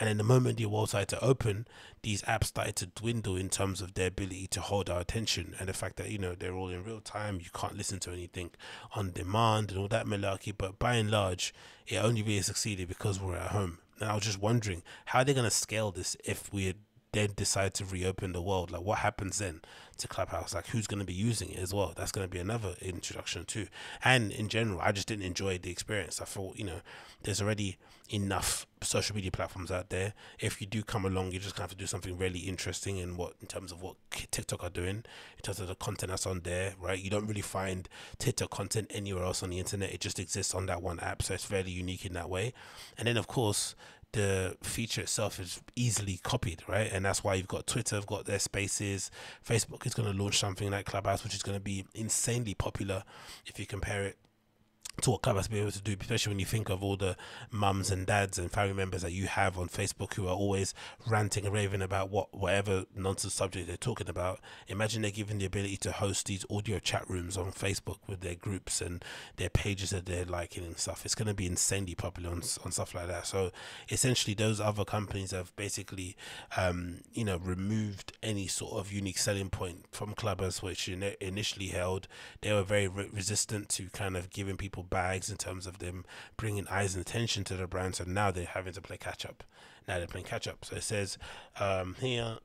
And in the moment the world started to open, these apps started to dwindle in terms of their ability to hold our attention and the fact that, you know, they're all in real time. You can't listen to anything on demand and all that malarkey. But by and large, it only really succeeded because we're at home. And I was just wondering how they're they going to scale this if we then decide to reopen the world? Like, what happens then to Clubhouse? Like, who's going to be using it as well? That's going to be another introduction too. And in general, I just didn't enjoy the experience. I thought, you know, there's already enough social media platforms out there. If you do come along, you're just have to do something really interesting in what in terms of what TikTok are doing, in terms of the content that's on there, right? You don't really find TikTok content anywhere else on the internet. It just exists on that one app, so it's fairly unique in that way. And then of course the feature itself is easily copied, right? And that's why you've got Twitter, have got their spaces. Facebook is going to launch something like Clubhouse, which is going to be insanely popular if you compare it to what Clubhouse be able to do, especially when you think of all the mums and dads and family members that you have on Facebook who are always ranting and raving about what whatever nonsense subject they're talking about. Imagine they're given the ability to host these audio chat rooms on Facebook with their groups and their pages that they're liking and stuff. It's going to be insanely popular on, on stuff like that. So essentially, those other companies have basically, um, you know, removed any sort of unique selling point from Clubhouse, which initially held. They were very re- resistant to kind of giving people bags in terms of them bringing eyes and attention to the brand. So now they're having to play catch up. Now they're playing catch up. So it says um, here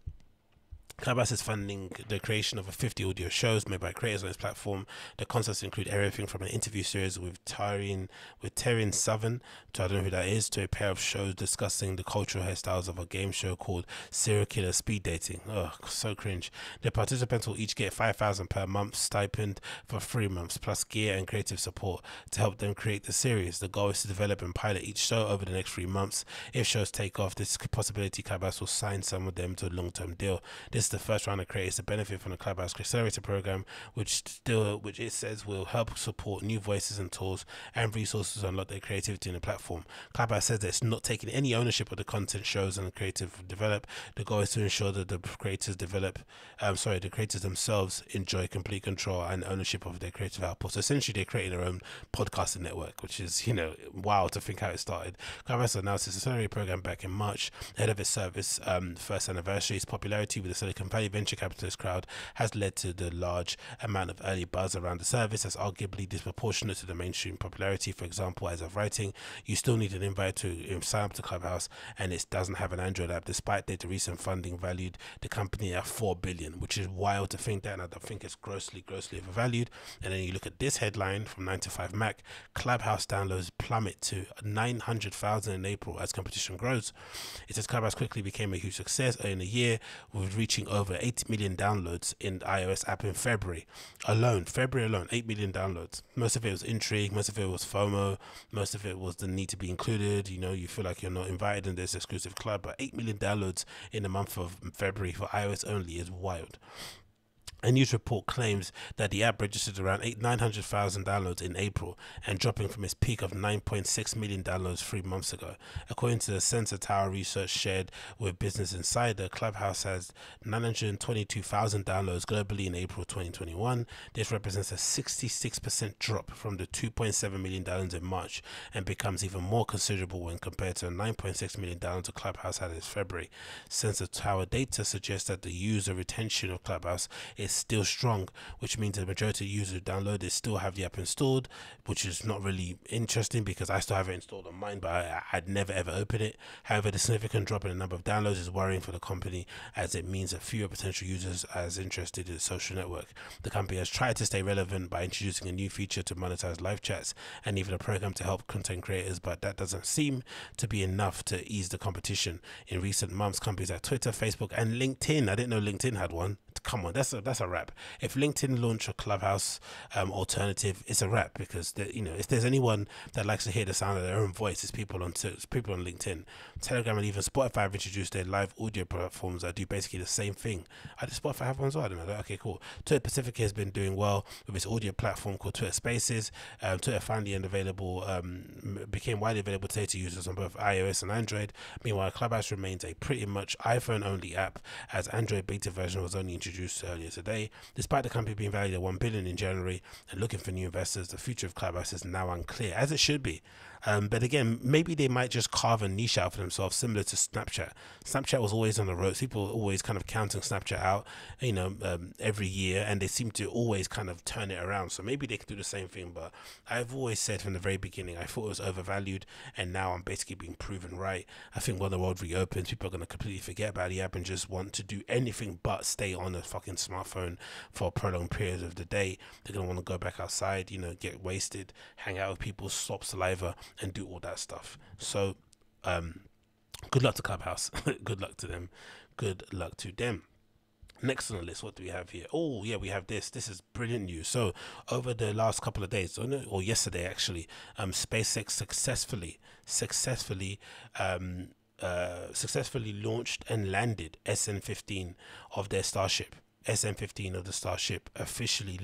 Clubhouse is funding the creation of a 50 audio shows made by creators on its platform. The concepts include everything from an interview series with Taryn with Taryn Southern, to I don't know who that is, to a pair of shows discussing the cultural hairstyles of a game show called Serial Killer Speed Dating. Oh, so cringe. The participants will each get 5000 per month stipend for three months, plus gear and creative support to help them create the series. The goal is to develop and pilot each show over the next three months. If shows take off, this possibility Clubhouse will sign some of them to a long-term deal. This is the first round of creators to benefit from the Clubhouse Accelerator program, which still which it says will help support new voices and tools and resources to unlock their creativity in the platform. Clubhouse says that it's not taking any ownership of the content shows and the creative develop. The goal is to ensure that the creators develop um sorry, the creators themselves enjoy complete control and ownership of their creative output. So essentially they're creating their own podcasting network, which is, you know, wow to think how it started. Clubhouse announced its accelerator program back in March ahead of its service um, first anniversary. Its popularity with the Valley venture capitalist crowd has led to the large amount of early buzz around the service as arguably disproportionate to the mainstream popularity. For example, as of writing, you still need an invite to um, sign up to Clubhouse and it doesn't have an Android app despite that the recent funding valued the company at 4 billion, which is wild to think that and I don't think it's grossly, grossly overvalued. And then you look at this headline from 9 to 5 Mac, Clubhouse downloads plummet to 900,000 in April as competition grows. It says Clubhouse quickly became a huge success in a year with reaching over 8 million downloads in the iOS app in February alone. February alone, 8 million downloads. Most of it was intrigue, most of it was FOMO, most of it was the need to be included. You know, you feel like you're not invited in this exclusive club, but 8 million downloads in the month of February for iOS only is wild. A news report claims that the app registered around 900,000 downloads in April and dropping from its peak of 9.6 million downloads three months ago. According to the Sensor Tower research shared with Business Insider, Clubhouse has 922,000 downloads globally in April 2021. This represents a 66% drop from the 2.7 million downloads in March and becomes even more considerable when compared to the 9.6 million downloads Clubhouse had in February. Sensor Tower data suggests that the user retention of Clubhouse is still strong, which means the majority of users who download it still have the app installed, which is not really interesting because I still have it installed on mine, but I, I'd never ever open it. However, the significant drop in the number of downloads is worrying for the company as it means that fewer potential users are as interested in the social network. The company has tried to stay relevant by introducing a new feature to monetize live chats and even a program to help content creators, but that doesn't seem to be enough to ease the competition. In recent months, companies like Twitter, Facebook, and LinkedIn, I didn't know LinkedIn had one, come on, that's a that's a wrap. If LinkedIn launch a Clubhouse um, alternative, it's a wrap because the, you know if there's anyone that likes to hear the sound of their own voice, it's people on it's people on LinkedIn, Telegram, and even Spotify have introduced their live audio platforms that do basically the same thing. I just Spotify have one as well. I don't know. Okay, cool. Twitter Pacific has been doing well with its audio platform called Twitter Spaces. Um, Twitter finally and available um, became widely available today to users on both iOS and Android. Meanwhile, Clubhouse remains a pretty much iPhone only app as Android beta version was only introduced earlier today. Despite the company being valued at 1 billion in January and looking for new investors, the future of Clubhouse is now unclear, as it should be. Um, but again, maybe they might just carve a niche out for themselves, similar to Snapchat. Snapchat was always on the ropes. People were always kind of counting Snapchat out, you know, um, every year, and they seem to always kind of turn it around. So maybe they could do the same thing. But I've always said from the very beginning, I thought it was overvalued, and now I'm basically being proven right. I think when the world reopens, people are going to completely forget about the app and just want to do anything but stay on a fucking smartphone for prolonged periods of the day. They're going to want to go back outside, you know, get wasted, hang out with people, stop saliva, and do all that stuff. So, um, good luck to Clubhouse. good luck to them. Good luck to them. Next on the list, what do we have here? Oh, yeah, we have this. This is brilliant news. So, over the last couple of days, or yesterday actually, um, SpaceX successfully, successfully, um, uh, successfully launched and landed SN15 of their Starship. SN15 of the Starship officially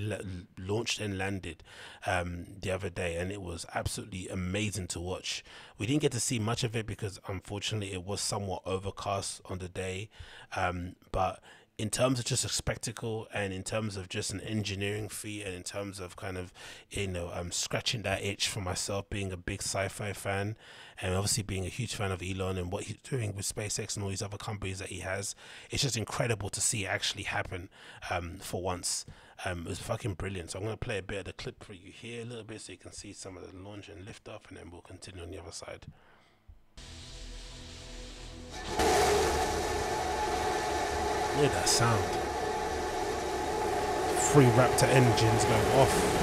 launched and landed um, the other day, and it was absolutely amazing to watch. We didn't get to see much of it because, unfortunately, it was somewhat overcast on the day, um, but in terms of just a spectacle and in terms of just an engineering feat and in terms of kind of you know um scratching that itch for myself being a big sci-fi fan and obviously being a huge fan of Elon and what he's doing with SpaceX and all these other companies that he has it's just incredible to see actually happen um for once um, it was fucking brilliant. So I'm going to play a bit of the clip for you here a little bit so you can see some of the launch and lift off and then we'll continue on the other side. Hear that sound. Three Raptor engines going off.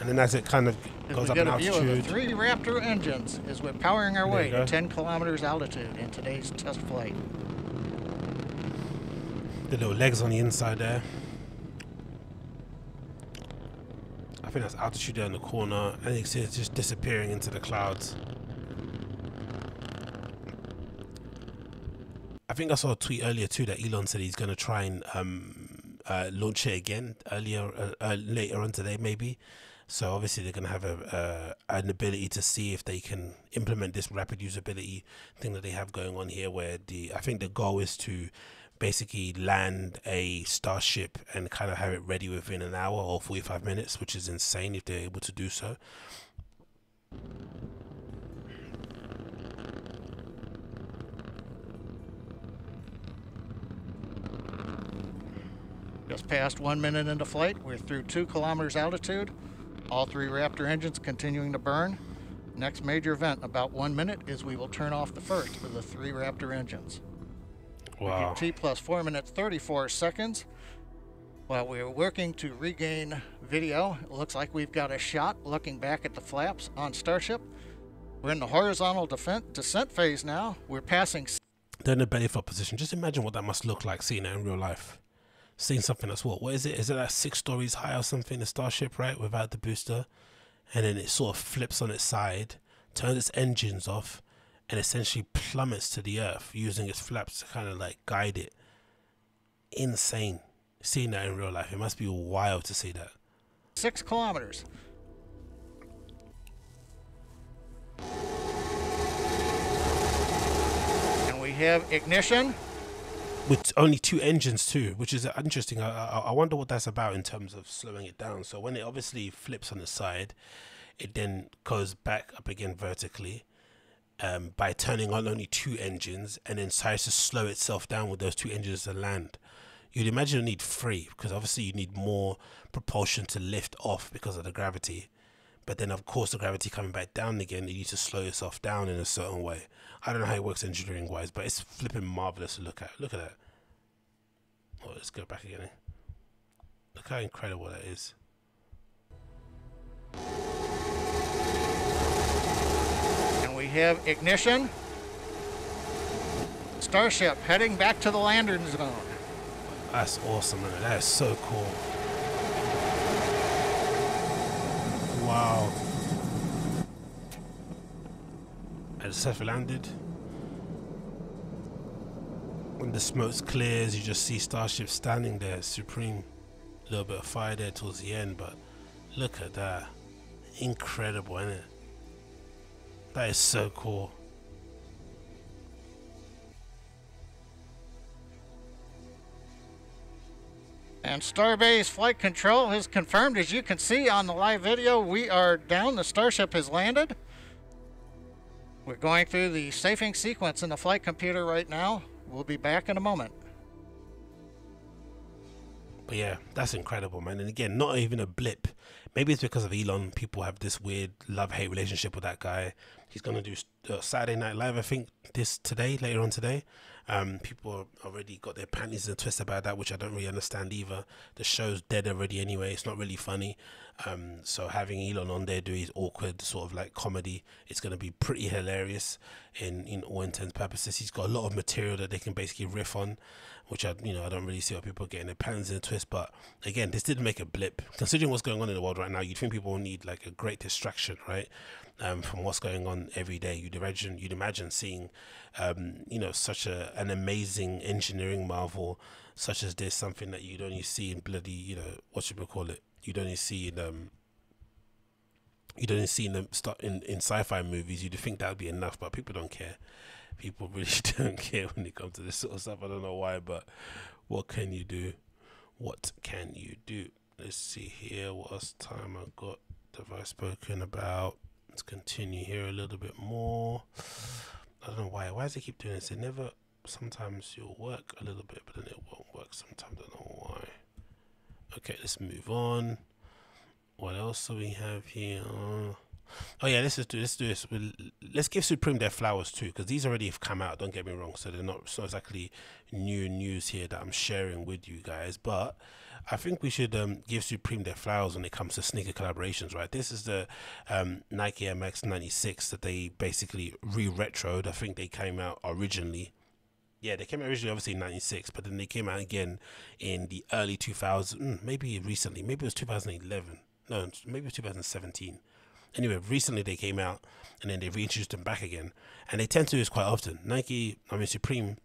And then as it kind of goes up in altitude. three Raptor engines as we're powering our way to 10 kilometers altitude in today's test flight. The little legs on the inside there. Think that's altitude there in the corner, and you can see it's just disappearing into the clouds. I think I saw a tweet earlier too that Elon said he's going to try and um, uh, launch it again earlier, uh, uh, later on today, maybe. So obviously they're going to have a an ability to see if they can implement this rapid usability thing that they have going on here, where the I think the goal is to basically land a starship and kind of have it ready within an hour or 45 minutes, which is insane if they're able to do so. Just past one minute into flight, we're through two kilometers altitude. All three Raptor engines continuing to burn. Next major event, about one minute, is we will turn off the first of the three Raptor engines. Wow. T plus 4 minutes 34 seconds. While we're working to regain video, it looks like we've got a shot looking back at the flaps on Starship. We're in the horizontal descent phase now. We're passing. They're in a belly flop position. Just imagine what that must look like seeing it in real life. Seeing something that's what? What is it? Is it like six stories high or something? The Starship, right? Without the booster. And then it sort of flips on its side, turns its engines off, and essentially plummets to the earth using its flaps to kind of like guide it. Insane. Seeing that in real life, it must be wild to see that. Six kilometers. And we have ignition. with only two engines too, which is interesting. I, I, I wonder what that's about in terms of slowing it down. So when it obviously flips on the side, it then goes back up again vertically um, by turning on only two engines and then decides to slow itself down with those two engines to land. You'd imagine you need three because obviously you need more propulsion to lift off because of the gravity. But then, of course, the gravity coming back down again, you need to slow yourself down in a certain way. I don't know how it works engineering wise, but it's flipping marvelous to look at. Look at that. Oh, let's go back again. Look how incredible that is. Have ignition. Starship heading back to the landing zone. That's awesome, man. That is so cool. Wow. And Seth landed. When the smoke clears, you just see Starship standing there, supreme. A little bit of fire there towards the end, but look at that. Incredible, isn't it? That is so cool. And Starbase Flight Control has confirmed, as you can see on the live video, we are down. The Starship has landed. We're going through the safing sequence in the flight computer right now. We'll be back in a moment. But yeah, that's incredible, man. And again, not even a blip. Maybe it's because of Elon. People have this weird love-hate relationship with that guy. He's gonna do uh, Saturday Night Live, I think, this today, later on today. Um, people already got their panties in a twist about that, which I don't really understand either. The show's dead already anyway. It's not really funny. Um, so having Elon on there doing his awkward sort of like comedy, it's going to be pretty hilarious in in all intents purposes. He's got a lot of material that they can basically riff on, which I you know I don't really see how people are getting their panties in a twist. But again, this didn't make a blip. Considering what's going on in the world right now, you'd think people need like a great distraction, right? Um, from what's going on every day, you'd imagine you'd imagine seeing, um, you know, such a an amazing engineering marvel such as this, something that you'd only see in bloody, you know, what should we call it? You'd only see in um, you'd only see in start in in sci-fi movies. You'd think that would be enough, but people don't care. People really don't care when it comes to this sort of stuff. I don't know why, but what can you do? What can you do? Let's see here. What else time I got? Have I spoken about? Let's continue here a little bit more. I don't know why. Why does it keep doing this? It never. Sometimes you'll work a little bit, but then it won't work. Sometimes I don't know why. Okay, let's move on. What else do we have here? Oh yeah, let's just do let's do this. Let's give Supreme their flowers too, because these already have come out. Don't get me wrong, so they're not so exactly new news here that I'm sharing with you guys. But I think we should um, give Supreme their flowers when it comes to sneaker collaborations, right? This is the um, Nike MX 96 that they basically re-retroed. I think they came out originally. Yeah, they came out originally obviously in 96, but then they came out again in the early 2000s, mm, maybe recently, maybe it was 2011. No, maybe it was 2017 anyway, recently they came out and then they reintroduced them back again. And they tend to do this quite often. Nike, I mean, Supreme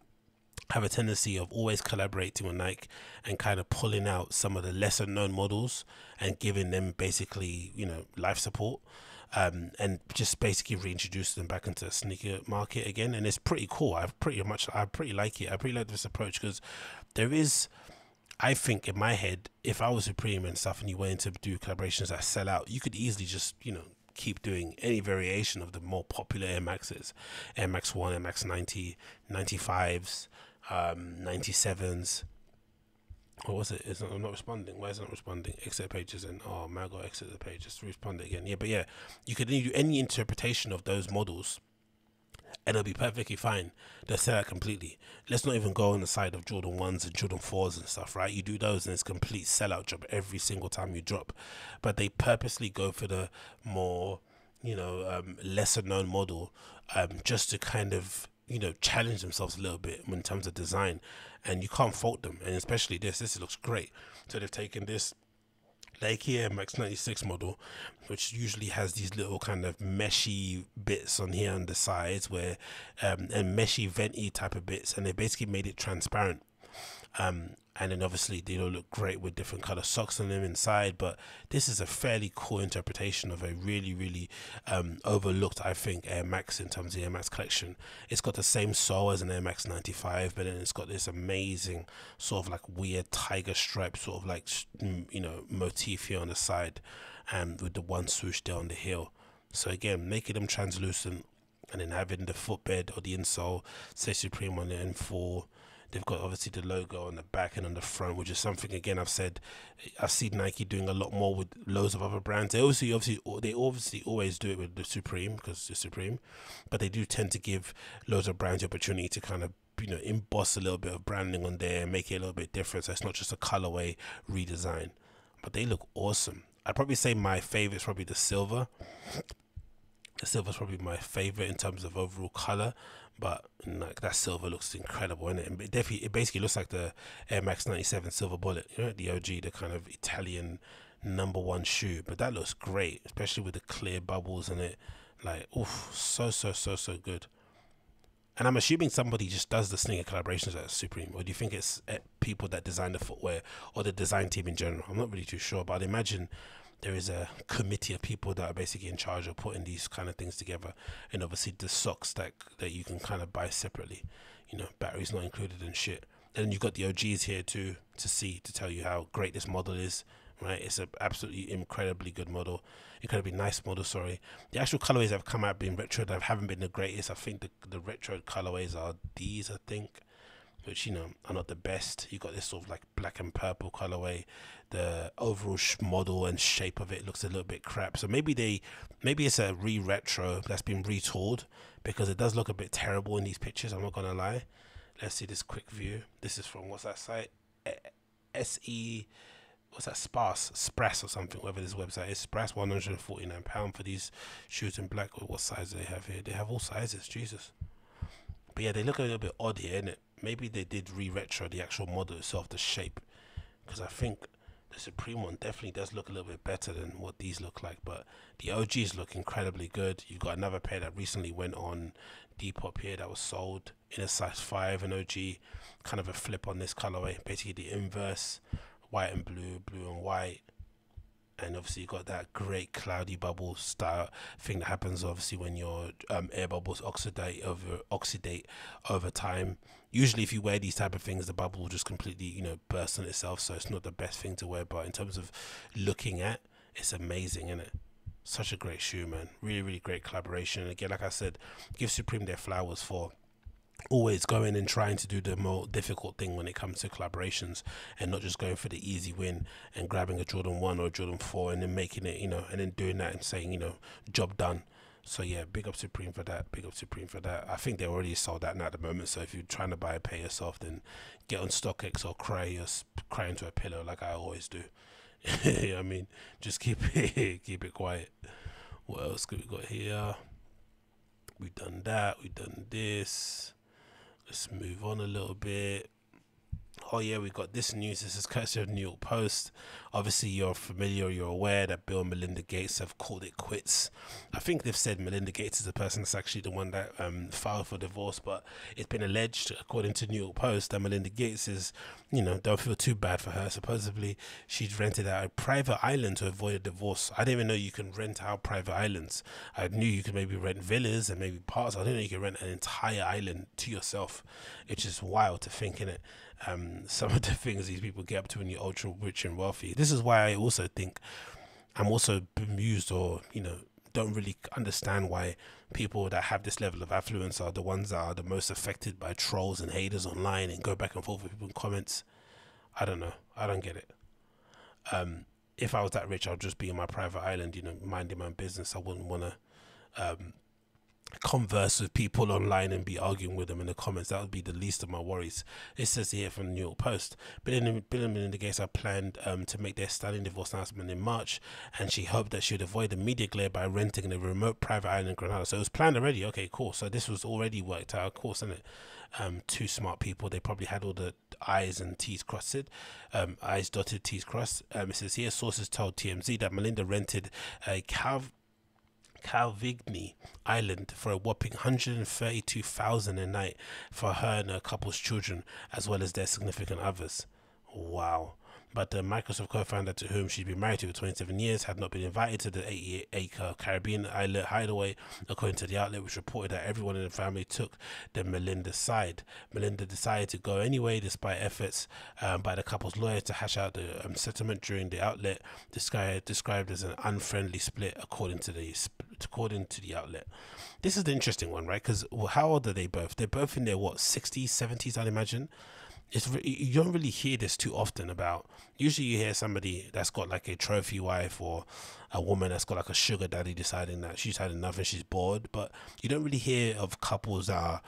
have a tendency of always collaborating with Nike and kind of pulling out some of the lesser known models and giving them basically, you know, life support. Um, and just basically reintroduce them back into the sneaker market again, and it's pretty cool. I've pretty much, I pretty like it. I pretty like this approach because there is, I think in my head, if I was Supreme and stuff, and you went to do collaborations that sell out, you could easily just, you know, keep doing any variation of the more popular Air Maxes, Air Max 1, Air Max 90, 95s, um, 97s. What was it? Not, I'm not responding. Why is it not responding? Exit pages and oh, Mago exit the page. Just respond again. Yeah, but yeah, you could do any interpretation of those models it'll be perfectly fine. They'll sell out completely. Let's not even go on the side of Jordan 1s and Jordan 4s and stuff, right? You do those and it's complete sellout job every single time you drop. But they purposely go for the more, you know, um, lesser known model um, just to kind of you know challenge themselves a little bit in terms of design and you can't fault them and especially this this looks great so they've taken this Nike Air Max 96 model, which usually has these little kind of meshy bits on here on the sides where, um, and meshy venti type of bits, and they basically made it transparent. Um, and then obviously they don't look great with different color socks on them inside but this is a fairly cool interpretation of a really really um, overlooked i think air max in terms of the air max collection. It's got the same sole as an air max 95 but then it's got this amazing sort of like weird tiger stripe sort of like you know motif here on the side and with the one swoosh on the heel. So again making them translucent and then having the footbed or the insole say supreme on the n4 They've got obviously the logo on the back and on the front, which is something again I've said I've seen Nike doing a lot more with loads of other brands. They obviously obviously they obviously always do it with the Supreme because it's Supreme, but they do tend to give loads of brands the opportunity to kind of you know emboss a little bit of branding on there and make it a little bit different. So it's not just a colorway redesign, but they look awesome. I'd probably say my favorite is probably the silver. The silver is probably my favorite in terms of overall color but like that silver looks incredible, and it? it definitely it basically looks like the Air Max ninety seven Silver Bullet, you know, the OG, the kind of Italian number one shoe. But that looks great, especially with the clear bubbles in it. Like, oof, so so so so good. And I'm assuming somebody just does the sneaker collaborations at Supreme, or do you think it's eh, people that design the footwear or the design team in general? I'm not really too sure, but I'd imagine there is a committee of people that are basically in charge of putting these kind of things together. And obviously the socks that that you can kind of buy separately you know batteries not included and shit. And you've got the og's here too to see to tell you how great this model is right? It's an absolutely incredibly good model. Incredibly nice model sorry. The actual colorways that have come out being retro that haven't been the greatest i think the, the retro colorways are these i think which you know are not the best. You got this sort of like black and purple colorway the overall model and shape of it looks a little bit crap. So maybe they, maybe it's a re-retro that's been retooled because it does look a bit terrible in these pictures. I'm not gonna lie. Let's see this quick view. This is from what's that site? Se, what's that? Sparse, Sprass or something. Whatever this website is. Sprass, 149 pound for these shoes in black. What size do they have here? They have all sizes. Jesus. But yeah, they look a little bit odd here, innit? Maybe they did re-retro the actual model itself, the shape, because I think the Supreme one definitely does look a little bit better than what these look like, but the OGs look incredibly good. You've got another pair that recently went on Depop here that was sold in a size 5, an OG, kind of a flip on this colorway, basically the inverse, white and blue, blue and white and obviously you got that great cloudy bubble style thing that happens obviously when your um, air bubbles oxidate over oxidate over time usually if you wear these type of things the bubble will just completely you know burst on itself so it's not the best thing to wear. But in terms of looking at it's amazing isn't it such a great shoe man. Really really great collaboration. And again like i said give supreme their flowers for always going and trying to do the more difficult thing when it comes to collaborations and not just going for the easy win and grabbing a Jordan 1 or a Jordan 4 and then making it, you know, and then doing that and saying, you know, job done. So yeah, big up Supreme for that. Big up Supreme for that. I think they already sold that now at the moment. So if you're trying to buy a pay yourself, then get on StockX or cry cry into a pillow like I always do. I mean, just keep it keep it quiet. What else could we got here? We've done that. We've done this. Let's move on a little bit. Oh yeah, we got this news. This is courtesy of New York Post. Obviously, you're familiar, you're aware that Bill and Melinda Gates have called it quits. I think they've said Melinda Gates is the person that's actually the one that um, filed for divorce, but it's been alleged, according to New York Post, that Melinda Gates is, you know, don't feel too bad for her. Supposedly, she's rented out a private island to avoid a divorce. I didn't even know you can rent out private islands. I knew you could maybe rent villas and maybe parts. I didn't know you could rent an entire island to yourself. It's just wild to think in it um, some of the things these people get up to when you're ultra rich and wealthy. This is why I also think I'm also bemused or, you know, don't really understand why people that have this level of affluence are the ones that are the most affected by trolls and haters online and go back and forth with people in comments. I don't know. I don't get it. Um, if I was that rich, I'd just be in my private island, you know, minding my own business. I wouldn't want to um, converse with people online and be arguing with them in the comments. That would be the least of my worries. It says here from the New York Post. Melinda Gates have planned um, to make their stunning divorce announcement in March, and she hoped that she would avoid the media glare by renting a remote private island in Grenada. So it was planned already. Okay, cool. So this was already worked out, of course, isn't it? Um, two smart people. They probably had all the I's and T's crossed, um, I's dotted, T's crossed. Um, it says here sources told TMZ that Melinda rented a Calv Calvigny Island for a whopping 132,000 a night for her and her couple's children, as well as their significant others. Wow. But the Microsoft co founder to whom she'd been married to for 27 years had not been invited to the 88 acre Caribbean islet hideaway, according to the outlet, which reported that everyone in the family took the Melinda side. Melinda decided to go anyway, despite efforts um, by the couple's lawyer to hash out the um, settlement during the outlet, described, described as an unfriendly split, according to the according to the outlet. This is the interesting one, right? Because well, how old are they both? They're both in their what 60s, 70s, I'd imagine it's you don't really hear this too often about usually you hear somebody that's got like a trophy wife or a woman that's got like a sugar daddy deciding that she's had enough and she's bored but you don't really hear of couples that are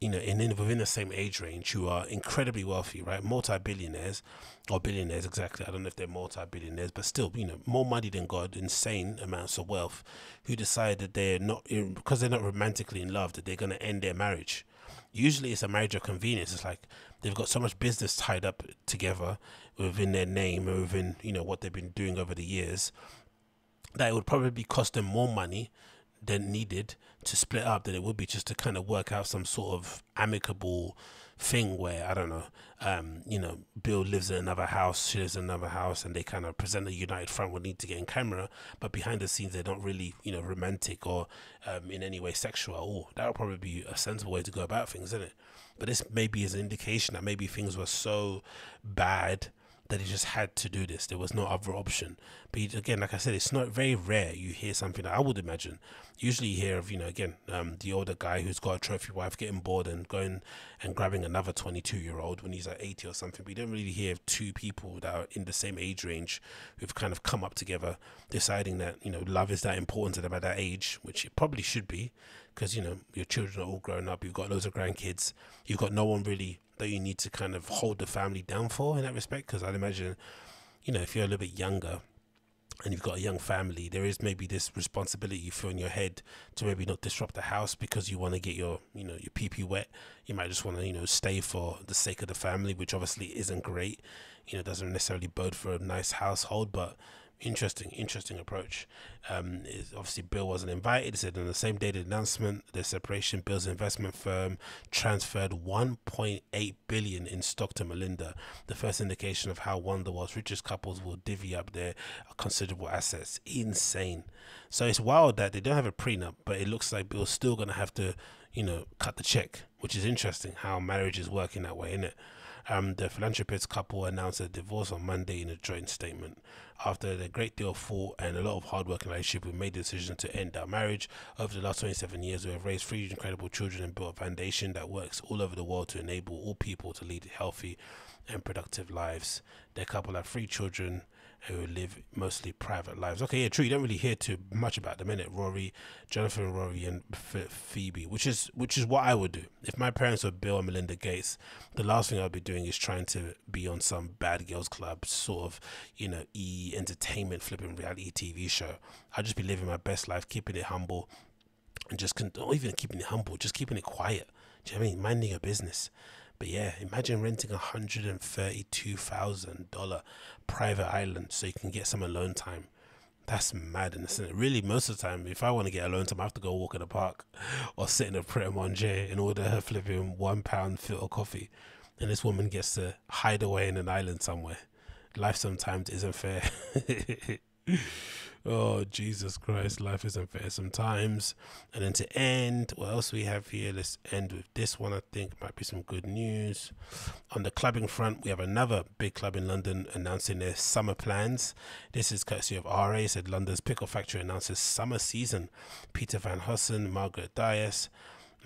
you know in, in within the same age range who are incredibly wealthy right? Multi-billionaires or billionaires exactly. I don't know if they're multi-billionaires but still you know more money than god insane amounts of wealth who decide that they're not because they're not romantically in love that they're going to end their marriage usually it's a marriage of convenience. It's like they've got so much business tied up together within their name or within you know what they've been doing over the years that it would probably cost them more money than needed to split up than it would be just to kind of work out some sort of amicable thing where I don't know, um, you know, Bill lives in another house, she lives in another house, and they kind of present a united front would need to get in camera, but behind the scenes they're not really, you know, romantic or um, in any way sexual at all. That would probably be a sensible way to go about things, isn't it? But this maybe is an indication that maybe things were so bad that he just had to do this. There was no other option. But again, like I said, it's not very rare you hear something I would imagine. Usually you hear of, you know, again, um, the older guy who's got a trophy wife getting bored and going and grabbing another 22 year old when he's at 80 or something. But you don't really hear of two people that are in the same age range who've kind of come up together, deciding that, you know, love is that important to them at that age, which it probably should be because, you know, your children are all grown up, you've got loads of grandkids, you've got no one really that you need to kind of hold the family down for in that respect. Because I'd imagine, you know, if you're a little bit younger and you've got a young family, there is maybe this responsibility you feel in your head to maybe not disrupt the house because you want to get your, you know, your pee pee wet. You might just want to, you know, stay for the sake of the family, which obviously isn't great. You know, doesn't necessarily bode for a nice household, but interesting, interesting approach. Um, obviously Bill wasn't invited. He said on the same day the announcement, the separation, Bill's investment firm transferred 1.8 billion in stock to Melinda. The first indication of how one of the world's richest couples will divvy up their considerable assets. Insane. So it's wild that they don't have a prenup, but it looks like Bill's still going to have to, you know, cut the check, which is interesting. How marriage is working that way, isn't it? Um, the philanthropist couple announced a divorce on Monday in a joint statement. After a great deal of thought and a lot of hard work in relationship, we made the decision to end our marriage. Over the last 27 years, we have raised three incredible children and built a foundation that works all over the world to enable all people to lead healthy and productive lives. The couple have three children who live mostly private lives. Okay, yeah, true. You don't really hear too much about them in it. Rory, Jonathan, Rory, and Phoebe, which is which is what I would do if my parents were Bill and Melinda Gates. The last thing I'd be doing is trying to be on some bad girls club sort of, you know, e entertainment flipping reality TV show. I'd just be living my best life, keeping it humble, and just con- not even keeping it humble, just keeping it quiet. Do you know what I mean? Minding your business. But yeah, imagine renting a hundred and thirty-two thousand dollar private island so you can get some alone time. That's madness, isn't? Really, most of the time, if I want to get alone time, I have to go walk in the park or sit in a Pret a Manger and order her flipping one pound filter coffee. And this woman gets to hide away in an island somewhere. Life sometimes isn't fair. Oh, Jesus Christ, life isn't fair sometimes. And then to end, what else we have here? Let's end with this one. I think might be some good news. On the clubbing front, we have another big club in London announcing their summer plans. This is courtesy of RA, said London's Pickle Factory announces summer season. Peter Van Hoesen, Margaret Dias,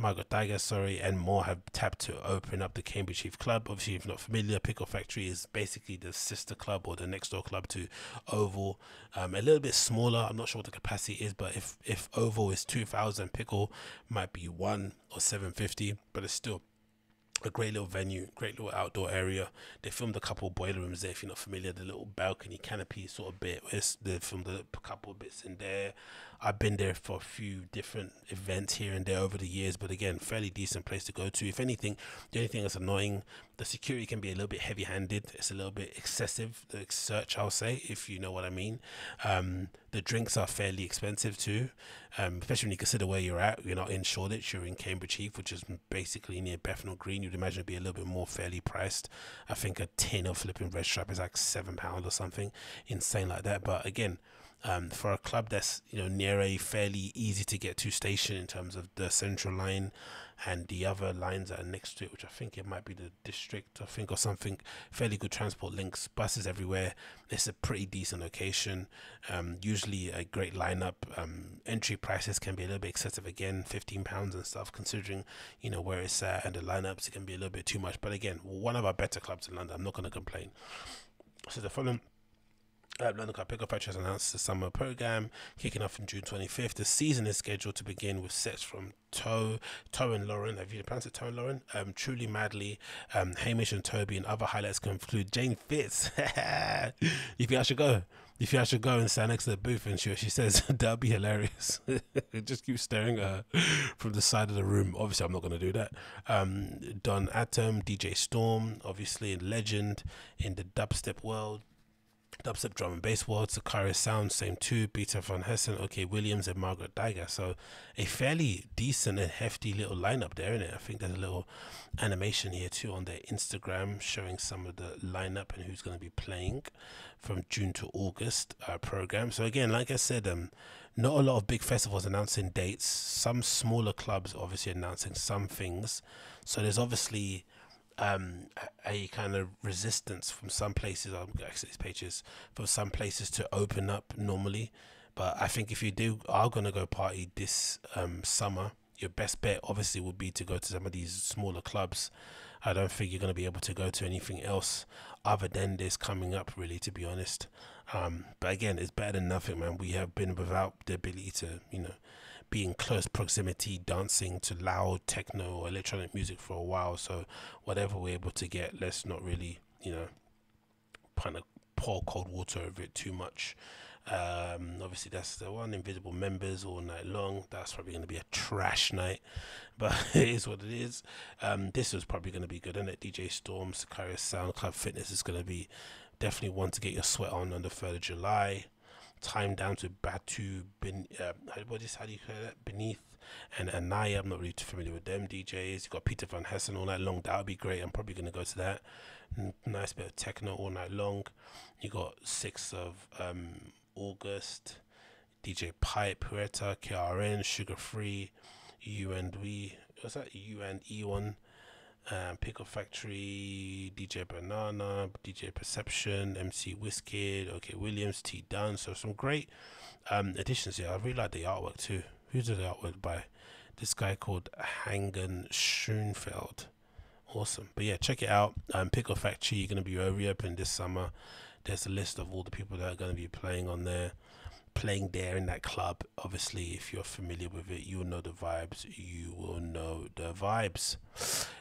Margaret Dagger, sorry, and more have tapped to open up the Cambridge Heath Club. Obviously, if you're not familiar, Pickle Factory is basically the sister club or the next door club to Oval. Um, a little bit smaller. I'm not sure what the capacity is, but if if Oval is 2,000, Pickle might be one or 750, but it's still a great little venue, great little outdoor area. They filmed a couple of boiler rooms there. If you're not familiar, the little balcony canopy sort of bit. They filmed a couple of bits in there. I've been there for a few different events here and there over the years, but again, fairly decent place to go to. If anything, the only thing that's annoying, the security can be a little bit heavy-handed. It's a little bit excessive. The search, I'll say, if you know what I mean. Um, the drinks are fairly expensive too, um, especially when you consider where you're at. You're not in Shoreditch, you're in Cambridge Heath, which is basically near Bethnal Green. You'd imagine it'd be a little bit more fairly priced. I think a tin of flipping Red Stripe is like seven pound or something, insane like that. But again, um, for a club that's you know near a fairly easy to get to station in terms of the central line and the other lines that are next to it, which I think it might be the district, I think, or something. Fairly good transport links, buses everywhere. It's a pretty decent location. Um, usually a great lineup. Um, entry prices can be a little bit excessive again, fifteen pounds and stuff. Considering you know where it's at and the lineups, it can be a little bit too much. But again, one of our better clubs in London. I'm not going to complain. So the following uh, London Cup Pickle Factory has announced the summer program kicking off on June 25th. The season is scheduled to begin with sets from Toe, Toe and Lauren. Have you pronounced it Toe and Lauren? Um, Truly Madly, um, Hamish and Toby, and other highlights conclude Jane Fitz. If you think should go? If you think should go and stand next to the booth and she, she says, that'd be hilarious. Just keep staring at her from the side of the room. Obviously, I'm not going to do that. Um, Don Atom, DJ Storm, obviously, a legend in the dubstep world dubstep drum and bass world, Sicaria Sound, same two, Peter Van Hoesen, OK Williams, and Margaret Daiger. So a fairly decent and hefty little lineup there, isn't it? I think there's a little animation here too on their Instagram showing some of the lineup and who's going to be playing from June to August uh, program. So again, like I said, um, not a lot of big festivals announcing dates. Some smaller clubs obviously announcing some things. So there's obviously um, a, kind of resistance from some places. I'm going to these pages for some places to open up normally, but I think if you do are going to go party this um, summer, your best bet obviously would be to go to some of these smaller clubs. I don't think you're going to be able to go to anything else other than this coming up, really, to be honest. Um, but again, it's better than nothing, man. We have been without the ability to, you know, be in close proximity dancing to loud techno or electronic music for a while. So whatever we're able to get, let's not really, you know, kind of pour cold water over it too much. Um, obviously, that's the one Invisible Members all night long. That's probably going to be a trash night, but it is what it is. Um, this was probably going to be good, and it? DJ Storm, Sicaria Sound Club Fitness is going to be definitely one to get your sweat on on the 3rd of July time down to Batu, ben, uh, what is how do you call that? Beneath and Anaya. I'm not really too familiar with them DJs. You got Peter Van Hoesen all night long. That would be great. I'm probably gonna go to that. Nice bit of techno all night long. You got sixth of um, August. DJ Pipe, Huerta, KRN, Sugar Free, U and We. What's that? U and E one um, Pickle Factory, DJ Banana, DJ Perception, MC Whiskey, OK Williams, T Dunn. So some great um, additions here. I really like the artwork too. Who did the artwork by? This guy called Hangen Schoenfeld. Awesome. But yeah, check it out. Um, Pickle Factory, you're going to be reopening this summer. There's a list of all the people that are going to be playing on there playing there in that club. Obviously, if you're familiar with it, you'll know the vibes. You will know the vibes.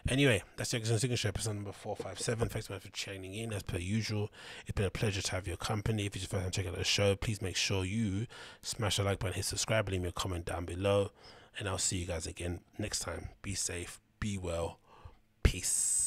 Anyway, that's the your signature episode number 457. Thanks so much for tuning in as per usual. It's been a pleasure to have your company. If it's your first time checking out the show, please make sure you smash the like button, hit subscribe, leave me a comment down below. And I'll see you guys again next time. Be safe, be well. Peace.